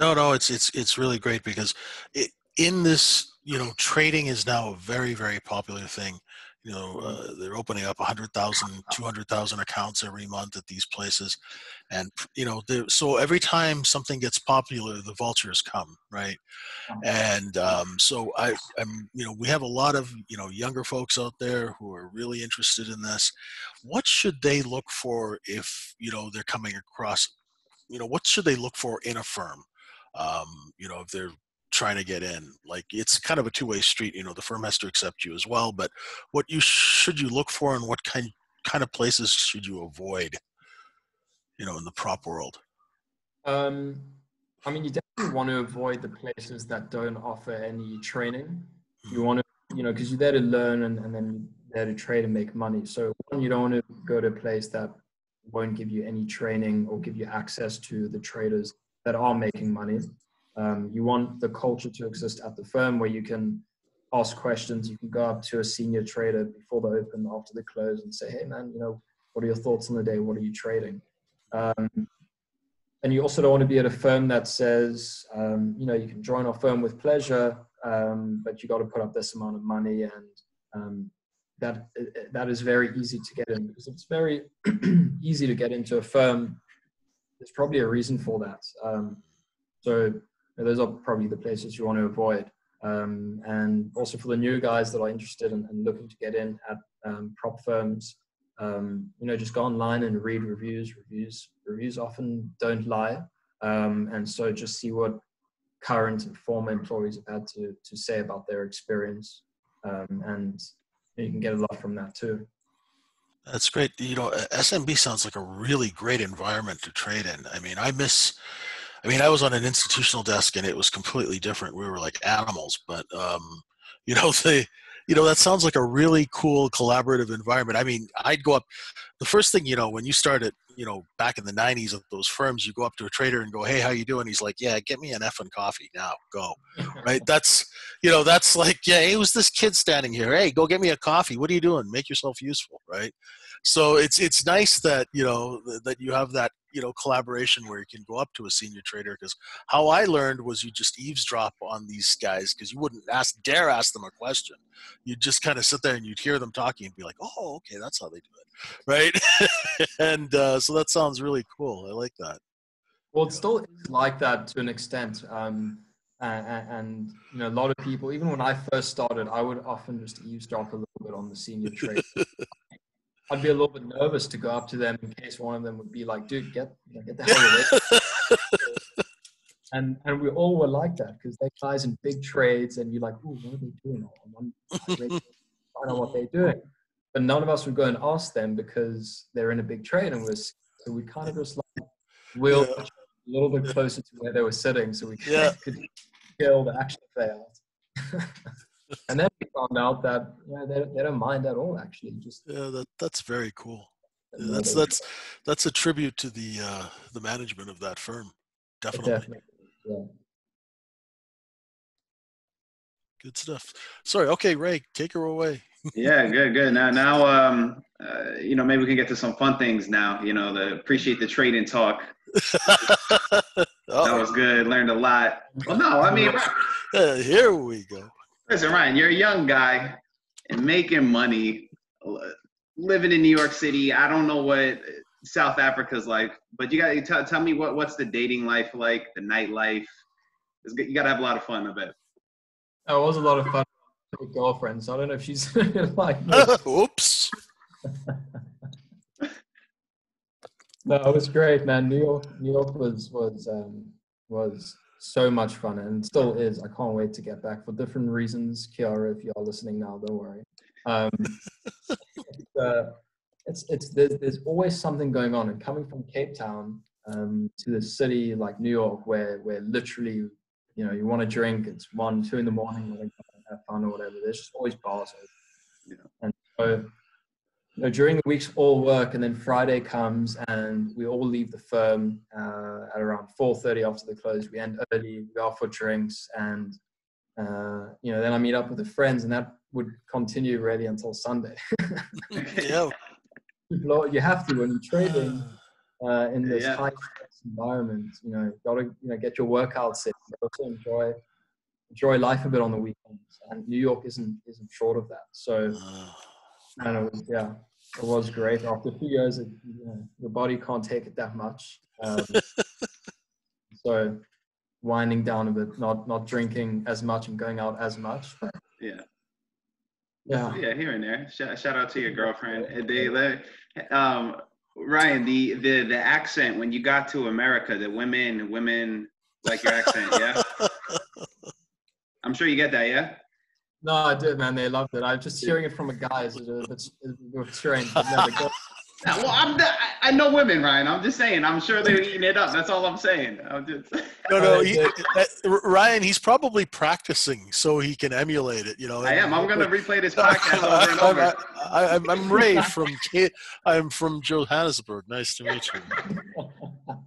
no no it's it's it's really great because it, in this you know trading is now a very very popular thing you know uh, they're opening up 100000 200000 accounts every month at these places. And you know so every time something gets popular the vultures come right? And um, so i i'm you know we have a lot of you know younger folks out there who are really interested in this. What should they look for if you know they're coming across you know what should they look for in a firm? Um, you know if they're trying to get in like it's kind of a two-way street you know the firm has to accept you as well but what you should you look for and what kind kind of places should you avoid you know in the prop world? Um i mean you definitely want to avoid the places that don't offer any training. You mm-hmm. want to you know because you're there to learn and, and then there to trade and make money. So one, you don't want to go to a place that won't give you any training or give you access to the traders that are making money um, you want the culture to exist at the firm where you can ask questions. You can go up to a senior trader before the open, after the close, and say, "Hey, man, you know, what are your thoughts on the day? What are you trading?" Um, and you also don't want to be at a firm that says, um, you know, you can join our firm with pleasure, um, but you got to put up this amount of money, and um, that that is very easy to get in because it's very easy to get into a firm. There's probably a reason for that. Um, so those are probably the places you want to avoid. Um, and also for the new guys that are interested in, in looking to get in at um, prop firms, um, you know, just go online and read reviews. Reviews reviews often don't lie, um, and so just see what current and former employees have had to to say about their experience, um, and you can get a lot from that too. That's great. You know, SMB sounds like a really great environment to trade in. I mean, I miss I mean, I was on an institutional desk and it was completely different. We were like animals, but um, you know, they, you know, that sounds like a really cool collaborative environment. I mean, I'd go up. The first thing, you know, when you started, you know, back in the '90s at those firms, you go up to a trader and go, "Hey, how you doing?" He's like, "Yeah, get me an effing coffee now. Go." right? That's, you know, that's like, yeah, hey, was this kid standing here? Hey, go get me a coffee. What are you doing? Make yourself useful, right? so it's it's nice that you know that you have that you know collaboration where you can go up to a senior trader because how i learned was you just eavesdrop on these guys because you wouldn't ask dare ask them a question. You'd just kind of sit there and you'd hear them talking and be like oh okay that's how they do it right? And uh, so that sounds really cool i like that. Well it still is like that to an extent um, and, and, you know a lot of people even when i first started i would often just eavesdrop a little bit on the senior trader I'd be a little bit nervous to go up to them in case one of them would be like, "Dude, get get the hell away." and and we all were like that because they guys in big trades, and you're like, "Ooh, what are they doing?" I don't know what they're doing, but none of us would go and ask them because they're in a big trade, and we're so we kind of just like will yeah. a little bit closer to where they were sitting, so we yeah. could kill the action play out. And then we found out that yeah, they, they don't mind at all. Actually, just yeah, that that's very cool. Yeah, that's that's that's a tribute to the uh, the management of that firm. Definitely. Definitely. Yeah. Good stuff. Sorry. Okay, Ray, take her away. yeah, good, good. Now, now, um, uh, you know, maybe we can get to some fun things now. You know, the appreciate the trade and talk. that was good. Learned a lot. Well, no, I mean, uh, here we go. Listen, Ryan, you're a young guy and making money, living in New York City. I don't know what South Africa's like, but you got to tell, tell me what what's the dating life like, the nightlife. You got to have a lot of fun, I bet. Oh, it was a lot of fun with girlfriends. I don't know if she's like. Oops. no, it was great, man. New York, New York was was um, was so much fun and still is. I can't wait to get back for different reasons. Kiara, if you're listening now, don't worry. Um, it's, uh, it's, it's there's, there's always something going on. And coming from Cape Town um, to the city like New York, where where literally, you know, you want to drink, it's one, two in the morning, you have fun or whatever. There's just always bars. Yeah. And so you know, during the weeks all work and then Friday comes and we all leave the firm uh, at around 4.30 after the close. We end early, we go out for drinks and, uh, you know, then I meet up with the friends and that would continue really until Sunday. yeah. You have to when you're trading uh, in this yeah. high stress environment, you know, got to, you know, get your workouts in, but also enjoy, enjoy life a bit on the weekends. And New York isn't, isn't short of that. So, and it was yeah, it was great. After a few years, it, you know, your body can't take it that much. Um, so winding down a bit, not not drinking as much and going out as much. But Yeah. yeah, Yeah, here and there. Shout, shout out to your girlfriend. And they, um, Ryan, the, the the accent when you got to America, the women women like your accent, yeah. I'm sure you get that, yeah. No, I did, man. They loved it. I just hearing it from a guy is a bit, a bit strange. but no, the girl- Well, I'm the, I- I know women, Ryan. I'm just saying. I'm sure they're eating it up. That's all I'm saying. I'm just. No, no, he, uh, Ryan. He's probably practicing so he can emulate it. You know. I am. I'm gonna replay this podcast over and I'm, over. I, I'm, I'm Ray from I'm from Johannesburg. Nice to meet you.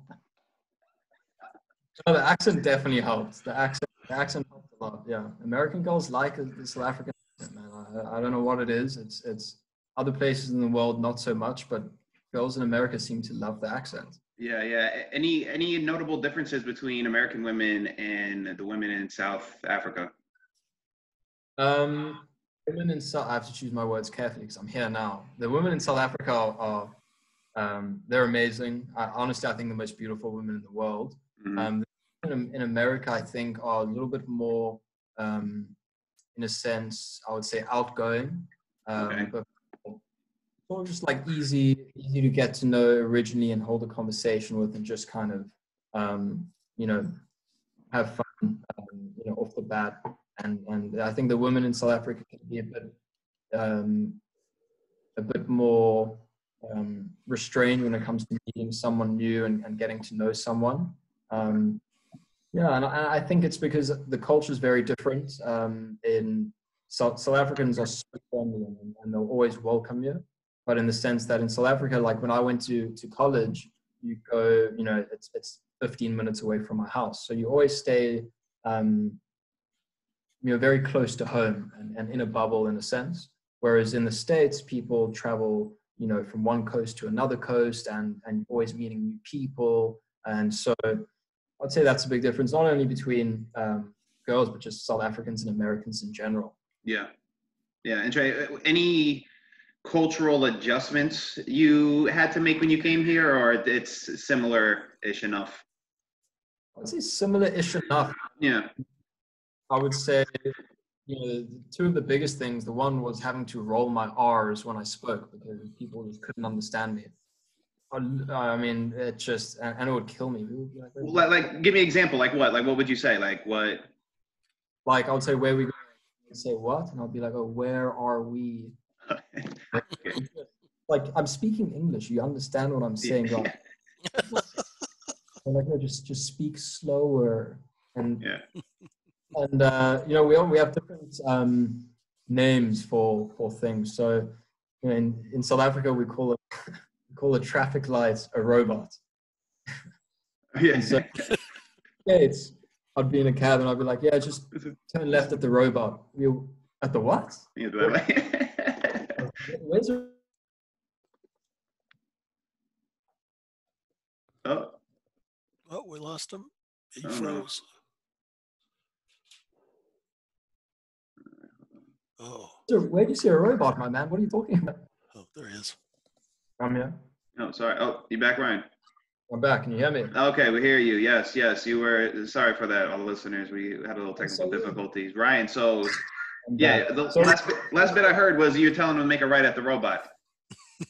No, the accent definitely helps. The accent, the accent helps a lot. Yeah, American girls like the South African accent, man. I, I don't know what it is. It's it's other places in the world not so much, but girls in America seem to love the accent. Yeah, yeah. Any any notable differences between American women and the women in South Africa? Um, women in South, I have to choose my words carefully because I'm here now. The women in South Africa are, are um, they're amazing. I, honestly, I think the most beautiful women in the world. Mhm. Um, in, in America, I think are a little bit more, um, in a sense, I would say outgoing, um, Okay. but sort of just like easy, easy to get to know originally and hold a conversation with, and just kind of, um, you know, have fun, um, you know, off the bat. And and I think the women in South Africa can be a bit, um, a bit more um, restrained when it comes to meeting someone new and, and getting to know someone. Um, yeah, and I, think it's because the culture is very different. Um, in South, South Africans are so friendly and, and they'll always welcome you. But in the sense that in South Africa, like when I went to to college, you go, you know, it's it's 15 minutes away from my house, so you always stay, um, you know, very close to home and, and in a bubble in a sense. Whereas in the states, people travel, you know, from one coast to another coast, and and always meeting new people, and so I'd say that's a big difference, not only between um, girls, but just South Africans and Americans in general. Yeah, yeah. And Trey, uh, any cultural adjustments you had to make when you came here, or it's similar-ish enough? I'd say similar-ish enough. Yeah, I would say, you know, two of the biggest things. The one was having to roll my R's when I spoke because people just couldn't understand me. I- I mean, it just and, it would kill me. Like, like, like, give me an example. Like what? Like what would you say? Like what? like I would say, "Where we go?" Say what, and I'll be like, "Oh, where are we?" Like I'm speaking English. You understand what I'm saying? Like, I'm like, no, just just speak slower and Yeah. and uh, you know we all, we have different um, names for for things. So you know, in in South Africa we call it call the traffic lights a robot. yeah. So yeah, it's I'd be in a cab and I'd be like, yeah, just turn left at the robot. You at the what? Yeah, but like- Where's the oh, Oh, we lost him. He Oh, no. froze. Oh, where do you see a robot, my man? What are you talking about? oh, there he is. I'm here. Oh, sorry. Oh, you back, Ryan? I'm back. Can you hear me? Okay, we hear you. Yes, yes. You were sorry for that, all the listeners. We had a little technical difficulties. Ryan, so I'm yeah, back. the So- last bit, last bit I heard was you telling him to make a right at the robot.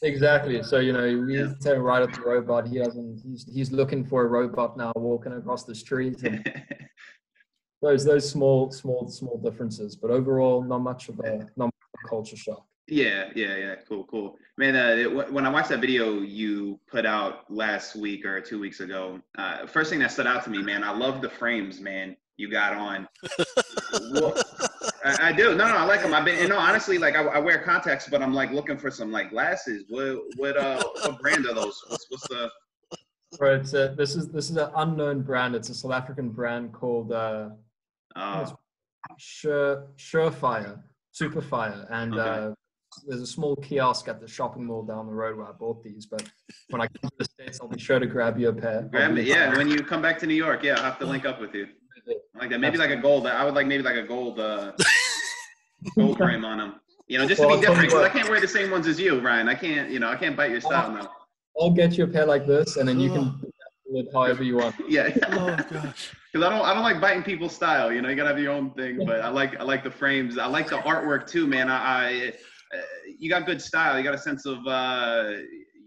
Exactly. So you know, we Yeah. turn right at the robot. He doesn't. He's he's looking for a robot now, walking across the street, those those small small small differences. But overall, not much of a not much of a culture shock. Yeah, yeah, yeah. Cool, cool. Man, uh, it, wh- when I watched that video you put out last week or two weeks ago, uh, first thing that stood out to me, man, I love the frames, man. You got on. What- I, I do. No, no, I like them. I've been, and no, honestly, like I, I wear contacts, but I'm like looking for some like glasses. What, what, uh, what brand are those? What's, what's the? So it's a, this is this is an unknown brand. It's a South African brand called uh, Uh, Sure Surefire, Superfire, and Okay. uh, there's a small kiosk at the shopping mall down the road where I bought these. But when I come to the states, I'll be sure to grab you a pair. Grab be- it. Yeah, when you come back to New York, yeah, I'll have to link up with you. Like that. Maybe like a gold. I would like maybe like a gold, uh, gold frame on them. You know, just Well, to I'll be different, because I can't wear the same ones as you, Ryan. I can't, you know, I can't bite your style now. I'll get you a pair like this, and then you can do it however you want. Yeah, Oh because. I don't, I don't like biting people's style. You know, you gotta have your own thing. But I like, I like the frames. I like the artwork too, man. I, I uh, you got good style. You got a sense of, uh,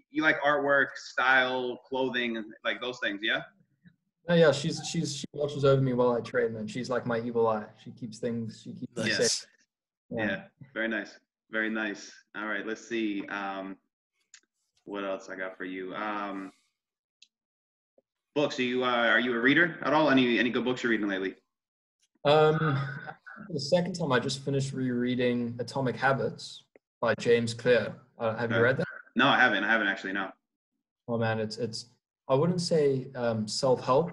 you like artwork, style, clothing, and like those things. Yeah. No, yeah, she's she's she watches over me while I train, man. She's like my evil eye. She keeps things. She keeps me safe. Nice. Yeah. Very nice. Very nice. All right. Let's see. Um, what else I got for you? Um, books. Are you, uh, are you a reader at all? Any, any good books you're reading lately? Um, the second time, I just finished rereading Atomic Habits by James Clear. Uh, have you Okay. read that? No, I haven't. I haven't actually. No. Oh man, it's it's. I wouldn't say um, self-help.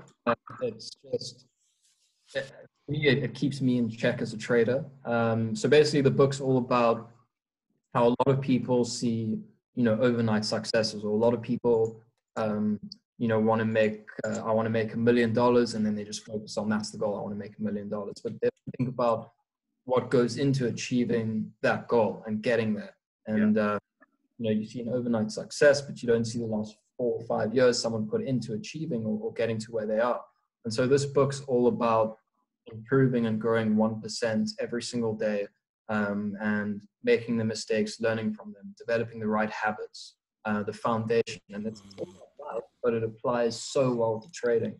It's just it, it, keeps me in check as a trader. Um, so basically, the book's all about how a lot of people see, you know, overnight successes, or a lot of people, um, you know, want to make. Uh, I want to make a million dollars, and then they just focus on that's the goal. I want to make a million dollars, but they don't think about what goes into achieving that goal and getting there. And uh, you know, you see an overnight success, but you don't see the last four or five years someone put into achieving or, or getting to where they are. And so this book's all about improving and growing 1% every single day um, and making the mistakes, learning from them, developing the right habits, uh, the foundation. And it's all about life, but it applies so well to trading.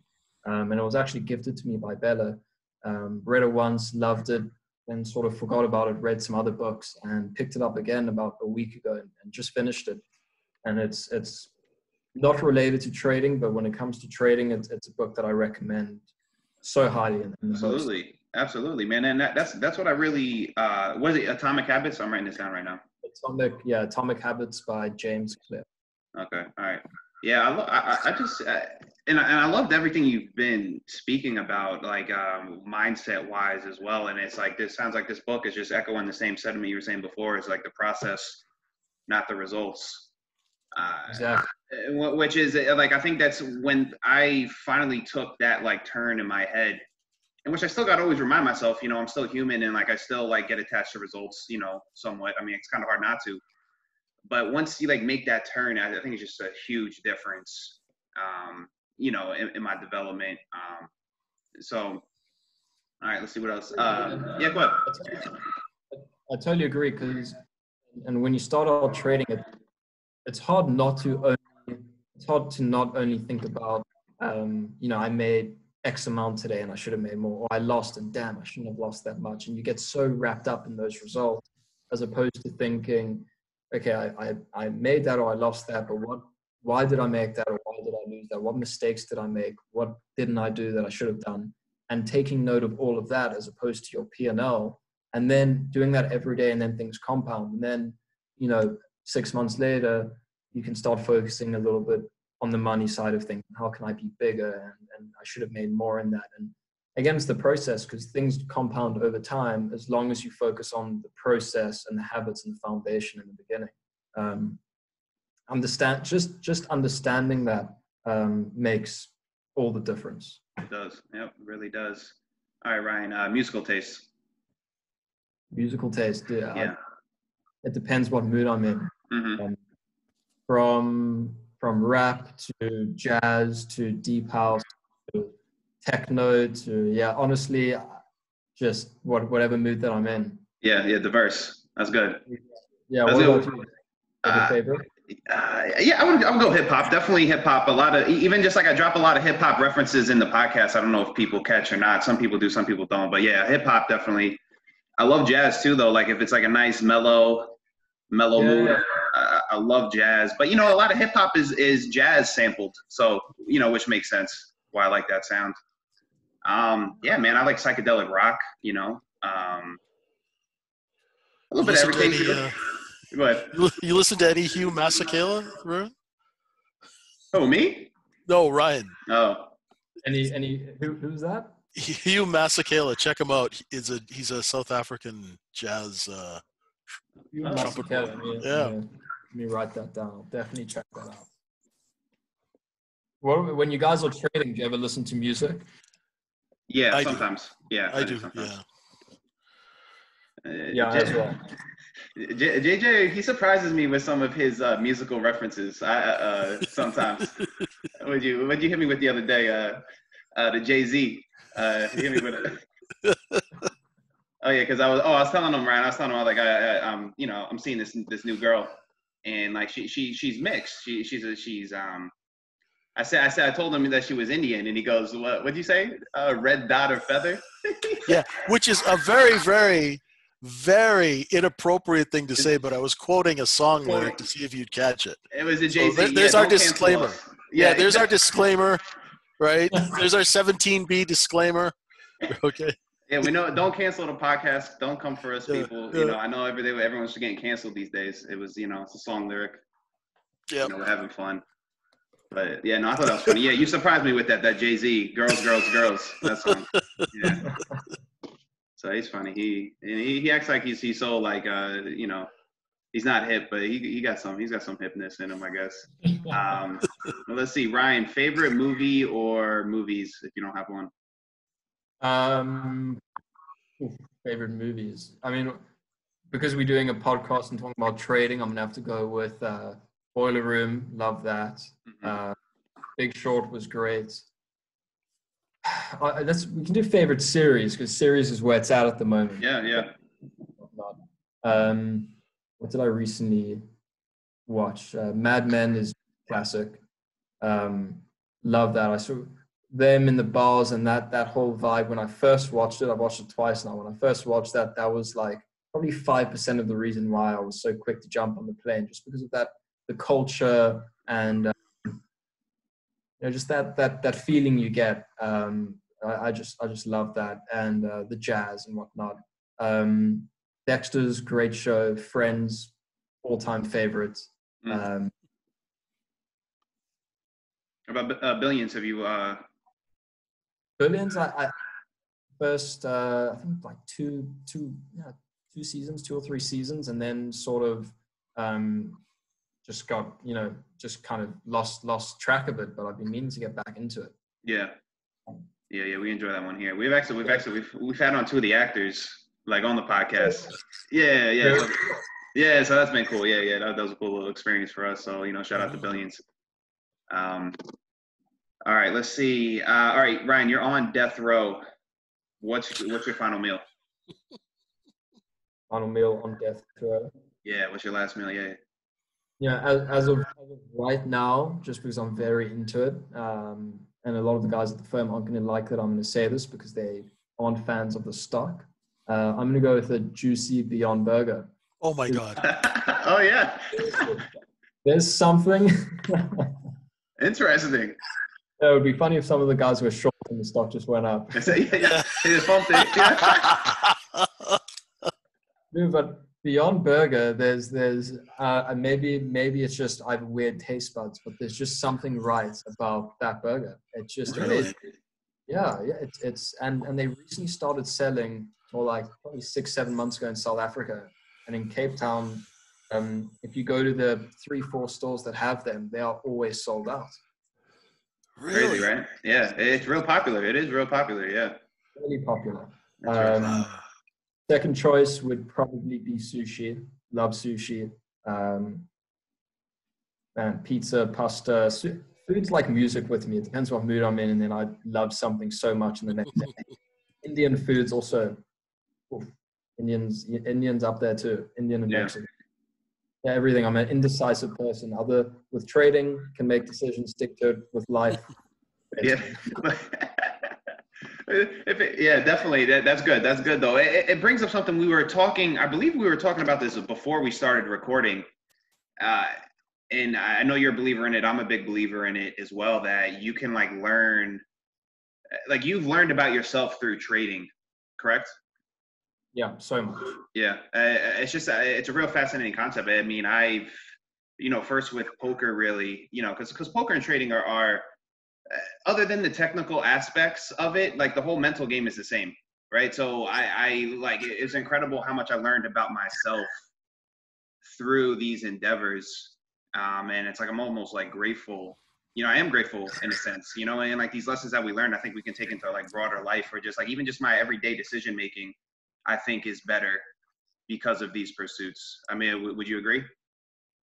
Um, and it was actually gifted to me by Bella. Um, read it once, loved it, then sort of forgot about it, read some other books, and picked it up again about a week ago and, and just finished it. And it's it's not related to trading, but when it comes to trading, it's, it's a book that I recommend so highly. And, and most- Absolutely. Absolutely, man. And that, that's, that's what I really, uh, what is it? Atomic Habits. I'm writing this down right now. Atomic, yeah, Atomic Habits by James Clear. Okay. All right. Yeah. I, lo- I, I I just, uh, and I, and I loved everything you've been speaking about, like um, mindset wise as well. And it's like, this sounds like this book is just echoing the same sentiment you were saying before. Is like the process, not the results. Uh, Exactly. Which is uh, like i think that's when i finally took that like turn in my head and which i still got to always remind myself you know i'm still human and like i still like get attached to results you know somewhat i mean it's kind of hard not to but once you like make that turn i, I think it's just a huge difference um you know in, in my development um so all right let's see what else uh yeah go ahead I totally, I totally agree because, and when you start out trading, it, it's hard not to only, it's hard to not only think about, um, you know, I made X amount today and I should have made more, or I lost and damn, I shouldn't have lost that much. And you get so wrapped up in those results as opposed to thinking, okay, I, I, I made that or I lost that, but what, why did I make that or that? What mistakes did I make? What didn't I do that I should have done? And taking note of all of that as opposed to your P&L and then doing that every day and then things compound and then you know six months later you can start focusing a little bit on the money side of things how can i be bigger and, and i should have made more in that and again it's the process because things compound over time as long as you focus on the process and the habits and the foundation in the beginning um, understand just just understanding that um, makes all the difference. It does. Yep it really does. All right ryan uh musical taste. Musical taste yeah, I- it depends what mood i'm in. Hmm from from rap to jazz to deep house to techno to yeah honestly just what whatever mood that i'm in. Yeah yeah diverse. That's good. Yeah That's what it. about you Uh, favorite Uh, yeah, I would, I would go hip hop. Definitely hip hop. A lot of even just like I drop a lot of hip hop references in the podcast. I don't know if people catch or not. Some people do, some people don't. But yeah, hip hop definitely. I love jazz too, though. Like if it's like a nice mellow, mellow Yeah, mood. I, I love jazz. But you know, a lot of hip hop is is jazz sampled. So you know, which makes sense why I like that sound. Um, yeah, man, I like psychedelic rock. You know, um, a little bit of everything. any, uh, Go ahead. you, you listen to any Hugh Masekela, Ruben? Oh, me? No, Ryan. Oh, any any who, who's that Hugh Masekela, check him out. He's a he's a South African jazz. Uh, You must have had it. Let me- Yeah. let me- let me write that down I'll definitely check that out well, when you guys are trading do you ever listen to music yeah. I do. sometimes. Yeah, I do. sometimes. Yeah. Uh, yeah as well J- JJ, he surprises me with some of his uh, musical references. I, uh, sometimes. would you Would you hit me with the other day? Uh, uh, the Jay Z. Uh, hit me with it. oh yeah, because I was. Oh, I was telling him, Ryan. I was telling him, I was like, I, I, um, you know, I'm seeing this this new girl, and like she she she's mixed. She she's a, she's um. I said I said I told him that she was Indian, and he goes, "What? What'd you say? Uh, red dot or feather?" yeah, which is a very very very inappropriate thing to say, but I was quoting a song lyric to see if you'd catch it. It was a Jay Z. So there, there's yeah, our disclaimer. Yeah, Yeah, there's our disclaimer, right? There's our 17B disclaimer. Okay. Yeah, we know. Don't cancel the podcast. Don't come for us, people. yeah. You know, I know every day everyone's getting canceled these days. It was, you know, it's a song lyric. Yep. You know, we're having fun. But yeah, no, I thought that was funny. Yeah, you surprised me with that. That Jay Z, girls, girls, girls. That's fun. Yeah. So he's funny. He and he, he acts like he's he's so like uh you know he's not hip, but he he got some he's got some hipness in him, I guess. Um, let's see, Ryan, favorite movie or movies if you don't have one. Um, favorite movies. I mean, because we're doing a podcast and talking about trading, I'm gonna have to go with uh, Boiler Room. Love that. Mhm. Uh, Big Short was great. Uh, let's we can do favorite series because series is where it's at at the moment. Yeah, yeah. Um, what did I recently watch? Uh, Mad Men is classic. Um, love that. I saw them in the bars and that that whole vibe. When I first watched it, I watched it twice now. When I first watched that, that was like probably five percent of the reason why I was so quick to jump on the plane, just because of that the culture and um, you know just that that that feeling you get. Um, I, I just I just love that and uh, the jazz and whatnot. Um, Dexter's great show. Friends, all time favorites. Mm. Um, About uh, billions, have you? uh Billions, I, I first uh, I think like two two yeah, two seasons, two or three seasons, and then sort of um, just got you know just kind of lost lost track of it. But I've been meaning to get back into it. Yeah, yeah, yeah. We enjoy that one here. We've actually, we've actually, we've we've had on two of the actors like on the podcast. Yeah, yeah, so, yeah. So that's been cool. Yeah, yeah. That, that was a cool little experience for us. So you know, shout out to Billions. Um, all right, let's see. Uh, all right, Ryan, you're on death row. What's what's your final meal? Final meal on death row. Yeah, what's your last meal? Yeah. Yeah, as, as, of, as of right now, just because I'm very into it, um, and a lot of the guys at the firm aren't going to like that I'm going to say this because they aren't fans of the stock. Uh, I'm going to go with a juicy Beyond Burger. Oh my God. oh yeah. There's something. Interesting. it would be funny if some of the guys were short and the stock just went up. I say, yeah, yeah. They just bumped it. Yeah. No, but Beyond Burger, there's there's uh, maybe maybe it's just I have weird taste buds, but there's just something right about that burger. It's just Really? amazing. Yeah, yeah. It's it's and and they recently started selling, or like probably six seven months ago in South Africa, and in Cape Town. Um, if you go to the three four stores that have them, they are always sold out. really? Crazy, right? Yeah, it's real popular. It is real popular. Yeah. Really popular. Interesting. Um, second choice would probably be sushi. Love sushi. Um, and pizza, pasta. Su- food's like music with me. It depends what mood I'm in, and then I love something so much in the next day. Indian foods also. oof, Indians, Indians up there too. Indian and Yeah. Mexican. Yeah, everything. I'm an indecisive person. Other with trading, can make decisions, stick to it. With life, Yeah. if it, yeah, definitely. That, that's good. That's good though. It, it brings up something we were talking. I believe we were talking about this before we started recording. Uh, and I know you're a believer in it. I'm a big believer in it as well. That you can like learn, like you've learned about yourself through trading, correct? yeah, so much. Yeah, uh, it's just uh, it's a real fascinating concept. I mean, I've you know first with poker really you know because because poker and trading are are uh, other than the technical aspects of it, like the whole mental game is the same, right? So I I like it- it's incredible how much I learned about myself through these endeavors, um, and it's like I'm almost like grateful. You know, I am grateful in a sense, you know, and like these lessons that we learned, I think we can take into like broader life or just like even just my everyday decision making I think is better because of these pursuits. I mean, w- would you agree?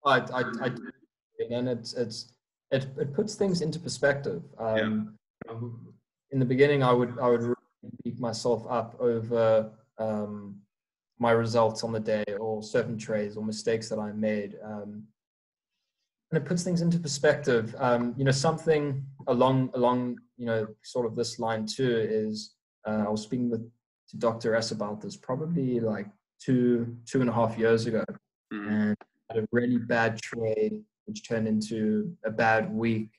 I, I, I and it's it's it, it puts things into perspective. Um, In the beginning, I would I would really beat myself up over um, my results on the day or certain trades or mistakes that I made. Um, and it puts things into perspective. Um, you know, something along along you know sort of this line too is uh, I was speaking with to Dr. S about this probably like two two and a half years ago, Mhm. and had a really bad trade, which turned into a bad week.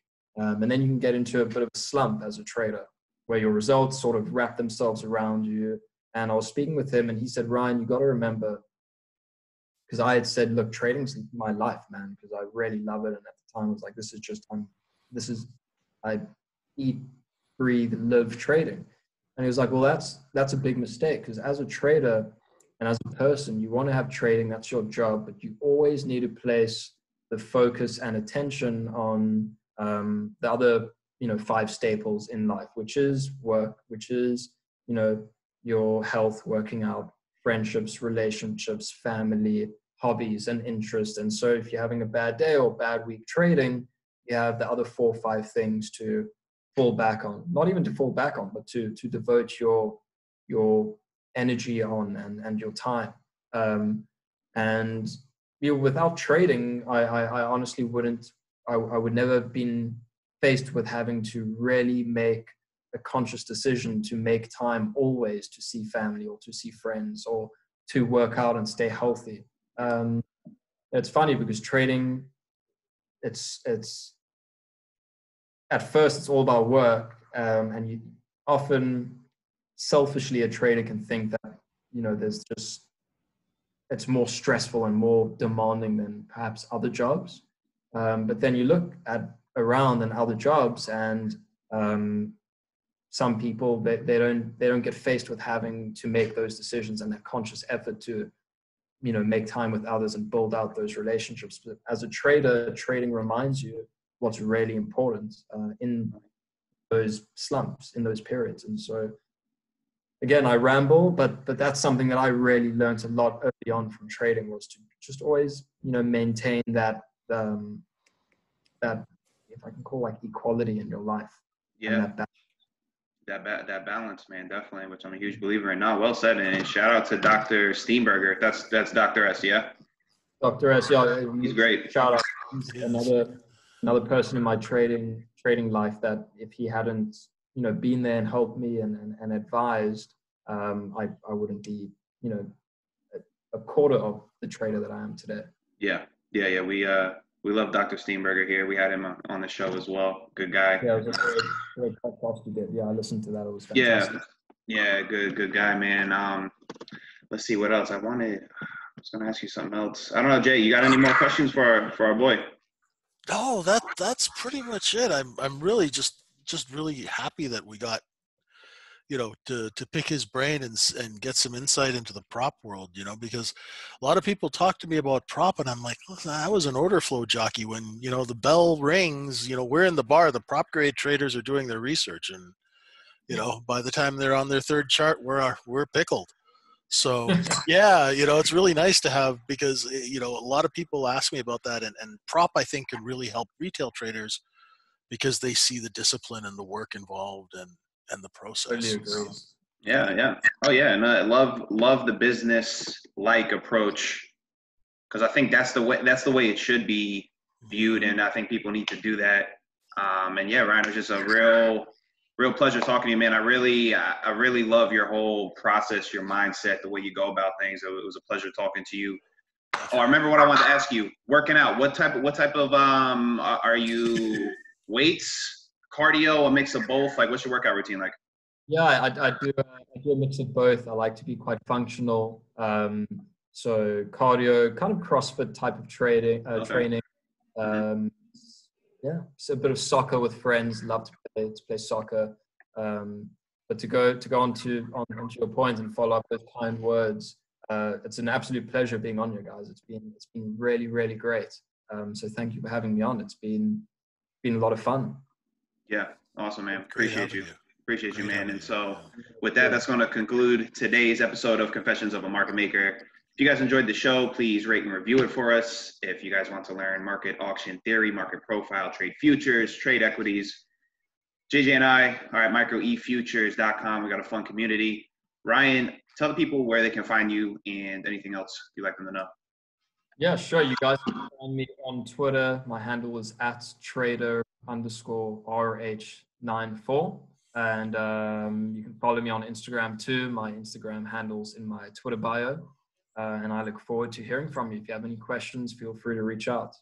Um, and then you can get into a bit of a slump as a trader, where your results sort of wrap themselves around you. And I was speaking with him, and he said, Ryan, you got to remember, because I had said, look, trading's my life, man, because I really love it. And at the time, I was like, this is just, I'm, this is, I eat, breathe, live trading. And he was like, well, that's that's a big mistake because as a trader and as a person, you want to have trading. That's your job, but you always need to place the focus and attention on um, the other, you know, five staples in life, which is work, which is, you know, your health, working out, friendships, relationships, family, hobbies, and interests. And so, if you're having a bad day or bad week trading, you have the other four or five things to fall back on not even to fall back on but to to devote your your energy on and and your time um and you know, without trading I, I i honestly wouldn't i, I would never have been faced with having to really make a conscious decision to make time always to see family or to see friends or to work out and stay healthy. Um it's funny because trading it's it's at first it's all about work um, and you often selfishly a trader can think that you know there's just it's more stressful and more demanding than perhaps other jobs. Um, but then you look at around and other jobs and um, some people they, they don't they don't get faced with having to make those decisions and that conscious effort to you know make time with others and build out those relationships. But as a trader trading reminds you what's really important uh, in those slumps in those periods. And so again i ramble but but that's something that i really learned a lot early on from trading was to just always you know maintain that um that if i can call like equality in your life Yeah, that balance. that ba- that balance, man, definitely. Which I'm a huge believer in. No, well said, and shout out to Dr. Steenbarger. That's that's Dr. S. Yeah, dr s yeah he's great. shout out He's another another person in my trading trading life that if he hadn't you know been there and helped me and and, and advised um i i wouldn't be you know a, a quarter of the trader that i am today Yeah, yeah, yeah. We uh we love Dr. Steenbarger here. We had him on- on the show as well. Good guy. yeah it was a great, great podcast you did yeah i listened to that it was Yeah, fantastic yeah, good, good guy, man. Um, let's see what else. I wanted. I was gonna ask you something else. I don't know, Jay. You got any more questions for our for our boy? No, that that's pretty much it. I'm I'm really just just really happy that we got you know to to pick his brain and and get some insight into the prop world, you know, because a lot of people talk to me about prop and I'm like, I was an order flow jockey when, you know, the bell rings, you know, we're in the bar, the prop grade traders are doing their research and you know, by the time they're on their third chart, we're we're pickled. So yeah, you know, it's really nice to have because eh, you know a lot of people ask me about that, and, and prop I think can really help retail traders because they see the discipline and the work involved and and the process. Yeah, yeah. Oh yeah, and I love love the business like approach because I think that's the way that's the way it should be viewed, and I think people need to do that. Um, and yeah, Ryan, it was just a real real pleasure talking to you, man. I really I I really love your whole process, your mindset, the way you go about things. It was a pleasure talking to you. Oh, I remember what I wanted to ask you. Working out, what type of what type of um are you weights, cardio, a mix of both? Like, what's your workout routine like? Yeah, I, I do. uh, I do a mix of both. I like to be quite functional. Um, so cardio, kind of CrossFit type of trading, uh, Okay. training. Um, yeah, so a bit of soccer with friends. Love to play to play soccer. Um, but to go to go on to on, onto your point and follow up with kind words, uh, it's an absolute pleasure being on you guys. It's been it's been really really great. Um, so thank you for having me on. It's been been a lot of fun. Yeah, awesome, man. Appreciate having you. Appreciate you, man. And so, with that, that's going to conclude today's episode of Confessions of a Market Maker. If you guys enjoyed the show, please rate and review it for us. If you guys want to learn market auction theory, market profile, trade futures, trade equities, JJ and I are at microefutures.com. We got a fun community. Ryan, tell the people where they can find you and anything else you'd like them to know. Yeah, sure. You guys can find me on Twitter. My handle is at trader underscore RH94. And um, you can follow me on Instagram too. My Instagram handle's in my Twitter bio. Uh, and I look forward to hearing from you. If you have any questions, feel free to reach out.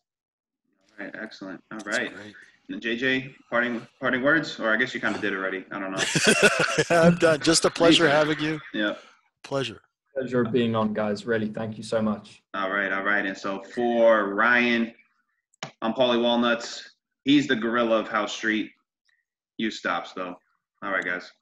All right, excellent. All That's right. great. And JJ, parting parting words, or I guess you kind of did already. I don't know. I'm done. Just a pleasure having you. Yeah. Pleasure. Pleasure being on, guys. Really, thank you so much. All right, all right. And so for Ryan, I'm Paulie Walnuts. He's the gorilla of House Street. You stops though. All right, guys.